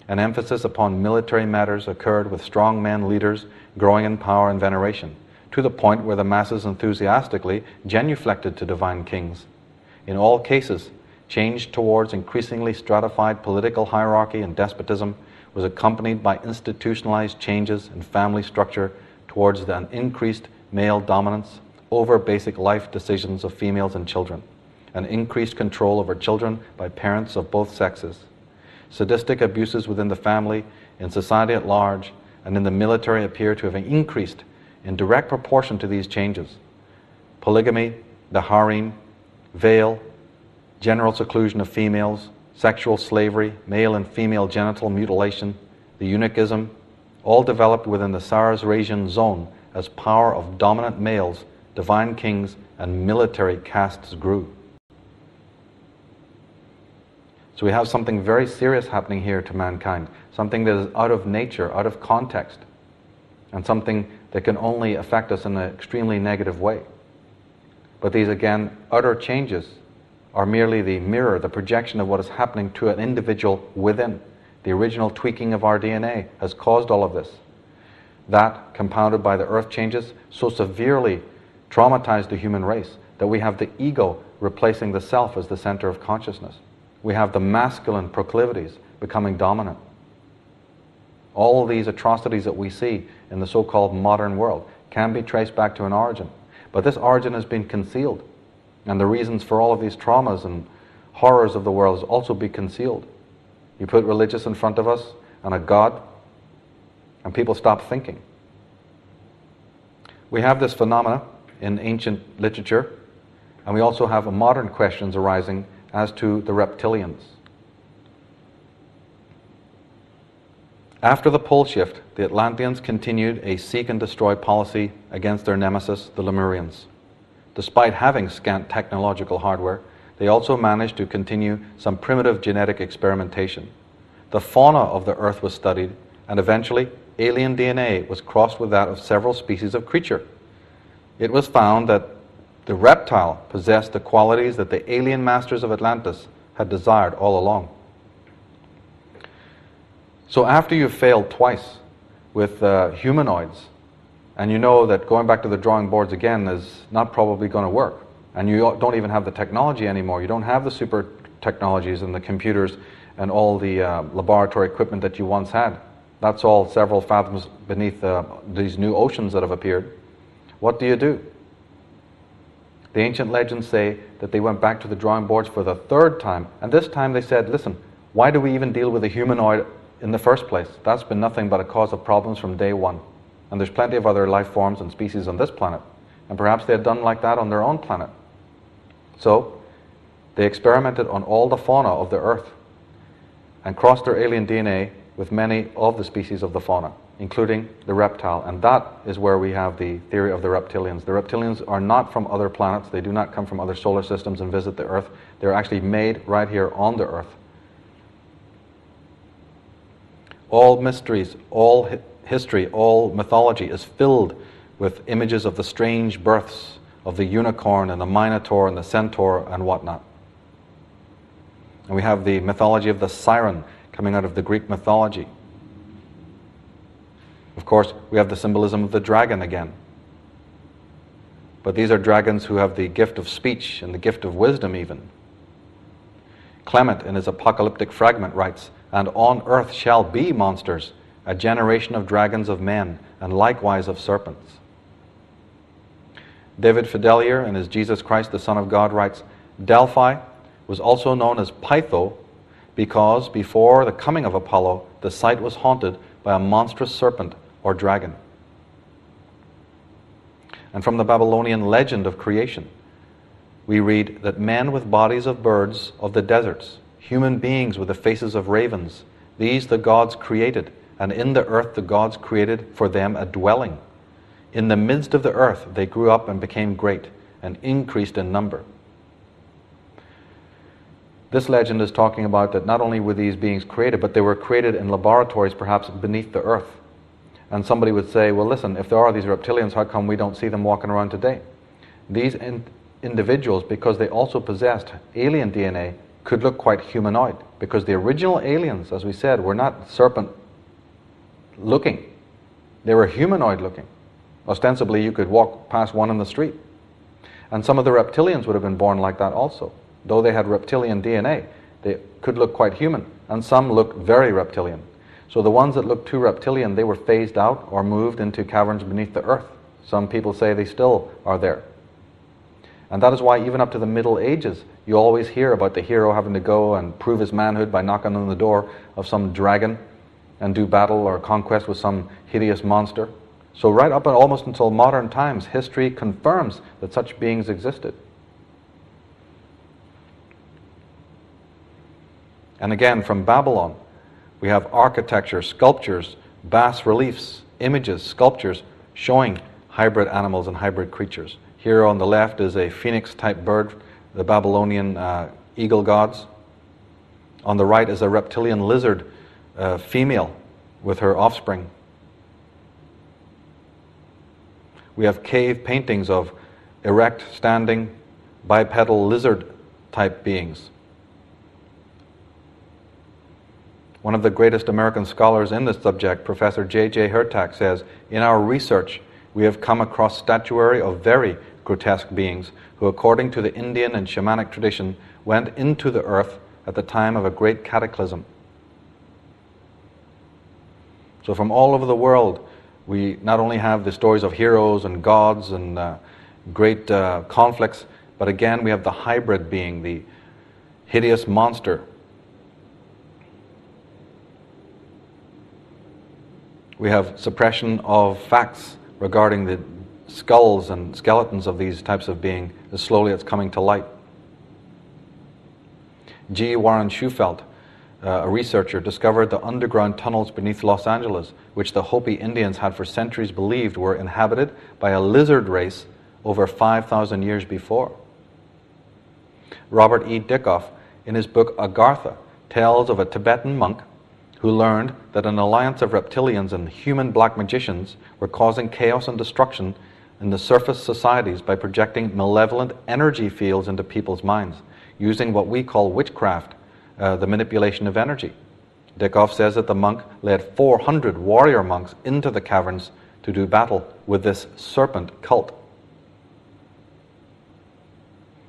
[SPEAKER 1] An emphasis upon military matters occurred with strong men leaders growing in power and veneration to the point where the masses enthusiastically genuflected to divine kings. In all cases, change towards increasingly stratified political hierarchy and despotism was accompanied by institutionalized changes in family structure towards an increased male dominance over basic life decisions of females and children, an increased control over children by parents of both sexes, sadistic abuses within the family, in society at large, and in the military appear to have increased in direct proportion to these changes. Polygamy, the harem, veil, general seclusion of females, sexual slavery, male and female genital mutilation, the eunuchism, all developed within the Saharasian zone as power of dominant males, divine kings, and military castes grew. So we have something very serious happening here to mankind, something that is out of nature, out of context, and something that can only affect us in an extremely negative way. But these, again, utter changes are merely the mirror, the projection of what is happening to an individual within. The original tweaking of our DNA has caused all of this. That, compounded by the earth changes, so severely traumatized the human race that we have the ego replacing the self as the center of consciousness. We have the masculine proclivities becoming dominant. All these atrocities that we see in the so called modern world can be traced back to an origin. But this origin has been concealed. And the reasons for all of these traumas and horrors of the world has also been concealed. You put religious in front of us and a God, and people stop thinking. We have this phenomena in ancient literature, and we also have modern questions arising as to the reptilians. After the pole shift, the Atlanteans continued a seek and destroy policy against their nemesis, the Lemurians. Despite having scant technological hardware, they also managed to continue some primitive genetic experimentation. The fauna of the Earth was studied, and eventually, alien DNA was crossed with that of several species of creature. It was found that the reptile possessed the qualities that the alien masters of Atlantis had desired all along. So after you've failed twice with uh, humanoids, and you know that going back to the drawing boards again is not probably going to work, and you don't even have the technology anymore, you don't have the super technologies and the computers and all the uh, laboratory equipment that you once had. That's all several fathoms beneath uh, these new oceans that have appeared. What do you do? The ancient legends say that they went back to the drawing boards for the third time, and this time they said, listen, why do we even deal with a humanoid in the first place. That's been nothing but a cause of problems from day one. And there's plenty of other life forms and species on this planet. And perhaps they had done like that on their own planet. So, they experimented on all the fauna of the Earth and crossed their alien DNA with many of the species of the fauna, including the reptile. And that is where we have the theory of the reptilians. The reptilians are not from other planets, they do not come from other solar systems and visit the Earth. They're actually made right here on the Earth. All mysteries, all hi- history, all mythology is filled with images of the strange births of the unicorn and the minotaur and the centaur and whatnot. And we have the mythology of the siren coming out of the Greek mythology. Of course, we have the symbolism of the dragon again. But these are dragons who have the gift of speech and the gift of wisdom, even. Clement, in his apocalyptic fragment, writes and on earth shall be monsters, a generation of dragons of men, and likewise of serpents. David Fideler, in his Jesus Christ, the Sun of God, writes Delphi was also known as Pytho because before the coming of Apollo, the site was haunted by a monstrous serpent or dragon. And from the Babylonian legend of creation, we read that men with bodies of birds of the deserts human beings with the faces of ravens. These the gods created, and in the earth the gods created for them a dwelling. In the midst of the earth they grew up and became great, and increased in number. This legend is talking about that not only were these beings created, but they were created in laboratories perhaps beneath the earth. And somebody would say, well, listen, if there are these reptilians, how come we don't see them walking around today? These in- individuals, because they also possessed alien DNA, could look quite humanoid because the original aliens, as we said, were not serpent looking. They were humanoid looking. Ostensibly, you could walk past one in the street. And some of the reptilians would have been born like that also. Though they had reptilian DNA, they could look quite human. And some looked very reptilian. So the ones that looked too reptilian, they were phased out or moved into caverns beneath the earth. Some people say they still are there. And that is why, even up to the Middle Ages, you always hear about the hero having to go and prove his manhood by knocking on the door of some dragon and do battle or conquest with some hideous monster. So, right up and almost until modern times, history confirms that such beings existed. And again, from Babylon, we have architecture, sculptures, bas reliefs, images, sculptures showing hybrid animals and hybrid creatures. Here on the left is a phoenix type bird, the Babylonian uh, eagle gods. On the right is a reptilian lizard uh, female with her offspring. We have cave paintings of erect, standing, bipedal lizard type beings. One of the greatest American scholars in this subject, Professor J.J. Hurtak, says In our research, we have come across statuary of very grotesque beings who, according to the Indian and shamanic tradition, went into the earth at the time of a great cataclysm. So, from all over the world, we not only have the stories of heroes and gods and uh, great uh, conflicts, but again, we have the hybrid being, the hideous monster. We have suppression of facts regarding the skulls and skeletons of these types of being as slowly it's coming to light. G. Warren Shufelt, uh, a researcher, discovered the underground tunnels beneath Los Angeles, which the Hopi Indians had for centuries believed were inhabited by a lizard race over 5,000 years before. Robert E. Dickhoff, in his book Agharta, tells of a Tibetan monk who learned that an alliance of reptilians and human black magicians were causing chaos and destruction in the surface societies by projecting malevolent energy fields into people's minds, using what we call witchcraft, uh, the manipulation of energy. Dickhoff says that the monk led 400 warrior monks into the caverns to do battle with this serpent cult.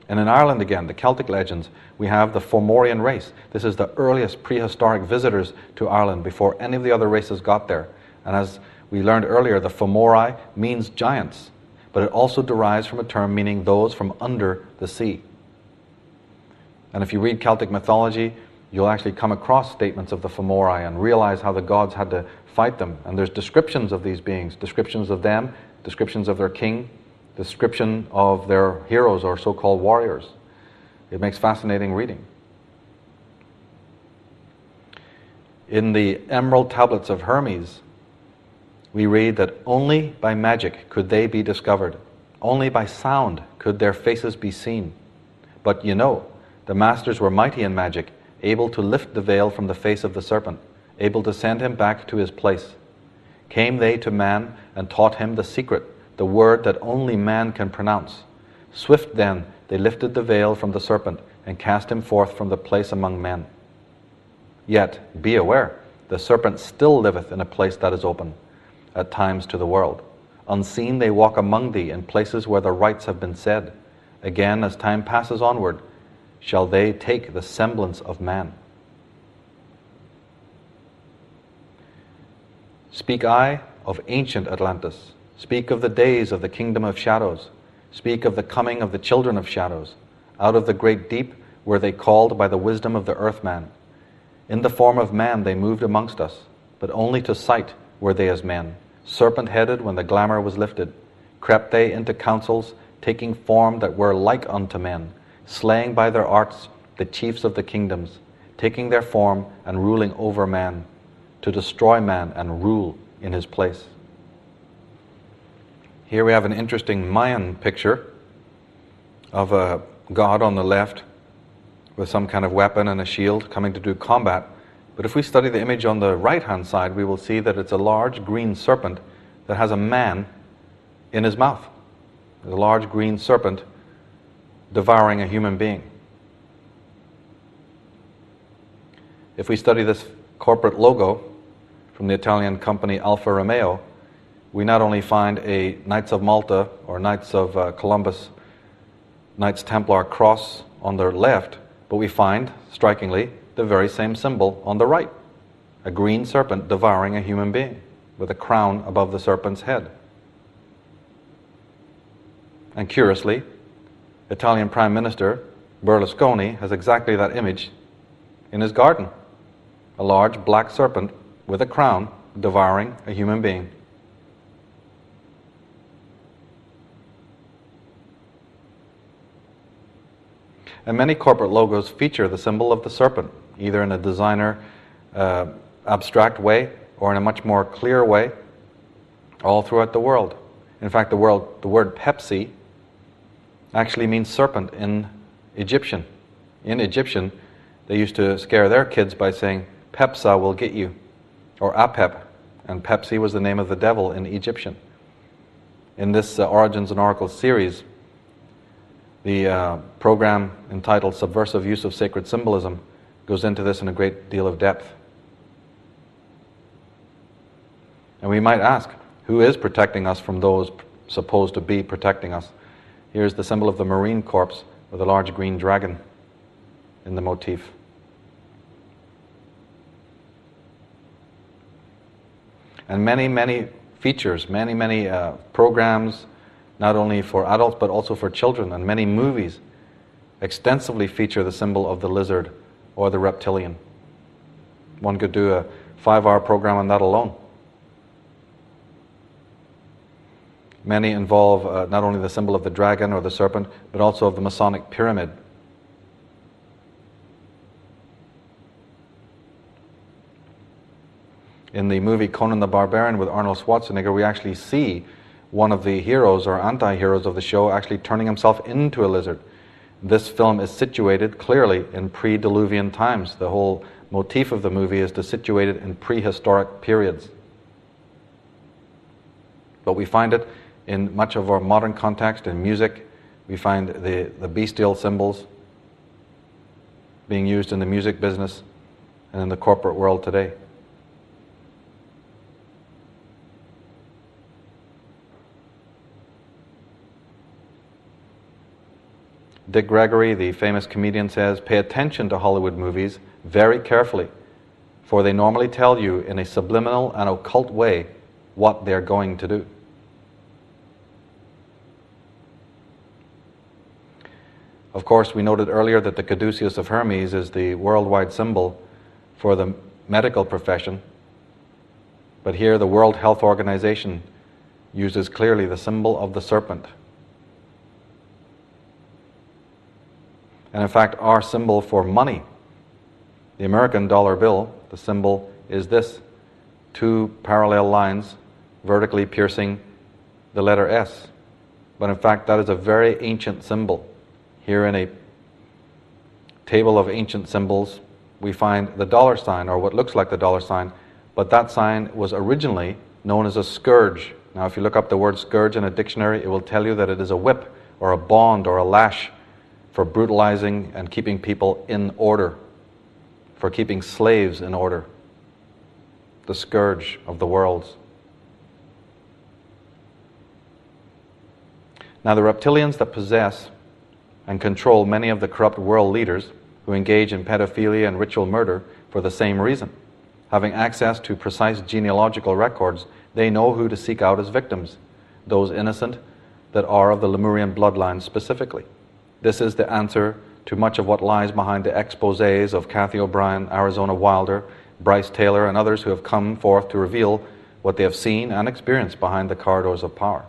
[SPEAKER 1] And in Ireland again, the Celtic legends, we have the Fomorian race. This is the earliest prehistoric visitors to Ireland before any of the other races got there. And as we learned earlier, the Fomori means giants, but it also derives from a term meaning those from under the sea. And if you read Celtic mythology, you'll actually come across statements of the Fomori and realize how the gods had to fight them. And there's descriptions of these beings, descriptions of them, descriptions of their king, description of their heroes or so called warriors. It makes fascinating reading. In the Emerald Tablets of Hermes, we read that only by magic could they be discovered, only by sound could their faces be seen. But you know, the masters were mighty in magic, able to lift the veil from the face of the serpent, able to send him back to his place. Came they to man and taught him the secret the word that only man can pronounce. Swift then they lifted the veil from the serpent and cast him forth from the place among men. Yet, be aware, the serpent still liveth in a place that is open, at times to the world. Unseen they walk among thee in places where the rites have been said. Again, as time passes onward, shall they take the semblance of man. Speak I of ancient Atlantis Speak of the days of the kingdom of shadows. Speak of the coming of the children of shadows. Out of the great deep were they called by the wisdom of the earthman. In the form of man they moved amongst us, but only to sight were they as men. Serpent headed when the glamour was lifted, crept they into councils, taking form that were like unto men, slaying by their arts the chiefs of the kingdoms, taking their form and ruling over man, to destroy man and rule in his place. Here we have an interesting Mayan picture of a god on the left with some kind of weapon and a shield coming to do combat. But if we study the image on the right hand side, we will see that it's a large green serpent that has a man in his mouth. A large green serpent devouring a human being. If we study this corporate logo from the Italian company Alfa Romeo, we not only find a Knights of Malta or Knights of uh, Columbus, Knights Templar cross on their left, but we find, strikingly, the very same symbol on the right a green serpent devouring a human being with a crown above the serpent's head. And curiously, Italian Prime Minister Berlusconi has exactly that image in his garden a large black serpent with a crown devouring a human being. And many corporate logos feature the symbol of the serpent, either in a designer uh, abstract way or in a much more clear way, all throughout the world. In fact, the, world, the word Pepsi actually means serpent in Egyptian. In Egyptian, they used to scare their kids by saying, Pepsa will get you, or Apep, and Pepsi was the name of the devil in Egyptian. In this uh, Origins and Oracles series, the uh, program entitled Subversive Use of Sacred Symbolism goes into this in a great deal of depth. And we might ask, who is protecting us from those supposed to be protecting us? Here's the symbol of the Marine Corps with a large green dragon in the motif. And many, many features, many, many uh, programs, not only for adults but also for children, and many movies extensively feature the symbol of the lizard or the reptilian. One could do a five hour program on that alone. Many involve uh, not only the symbol of the dragon or the serpent, but also of the Masonic pyramid. In the movie Conan the Barbarian with Arnold Schwarzenegger, we actually see one of the heroes or anti heroes of the show actually turning himself into a lizard. This film is situated clearly in pre diluvian times. The whole motif of the movie is to situate it in prehistoric periods. But we find it in much of our modern context, in music, we find the, the bestial symbols being used in the music business and in the corporate world today. Dick Gregory, the famous comedian, says pay attention to Hollywood movies very carefully, for they normally tell you in a subliminal and occult way what they're going to do. Of course, we noted earlier that the caduceus of Hermes is the worldwide symbol for the medical profession, but here the World Health Organization uses clearly the symbol of the serpent. And in fact, our symbol for money, the American dollar bill, the symbol is this two parallel lines vertically piercing the letter S. But in fact, that is a very ancient symbol. Here in a table of ancient symbols, we find the dollar sign, or what looks like the dollar sign, but that sign was originally known as a scourge. Now, if you look up the word scourge in a dictionary, it will tell you that it is a whip, or a bond, or a lash for brutalizing and keeping people in order, for keeping slaves in order, the scourge of the worlds. Now, the reptilians that possess and control many of the corrupt world leaders who engage in pedophilia and ritual murder for the same reason. Having access to precise genealogical records, they know who to seek out as victims, those innocent that are of the Lemurian bloodline specifically. This is the answer to much of what lies behind the exposes of Cathy O'Brien, Arizona Wilder, Brice Taylor, and others who have come forth to reveal what they have seen and experienced behind the corridors of power.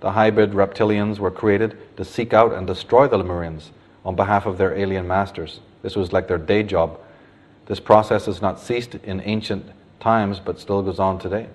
[SPEAKER 1] The hybrid reptilians were created to seek out and destroy the Lemurians on behalf of their alien masters. This was like their day job. This process has not ceased in ancient times but still goes on today.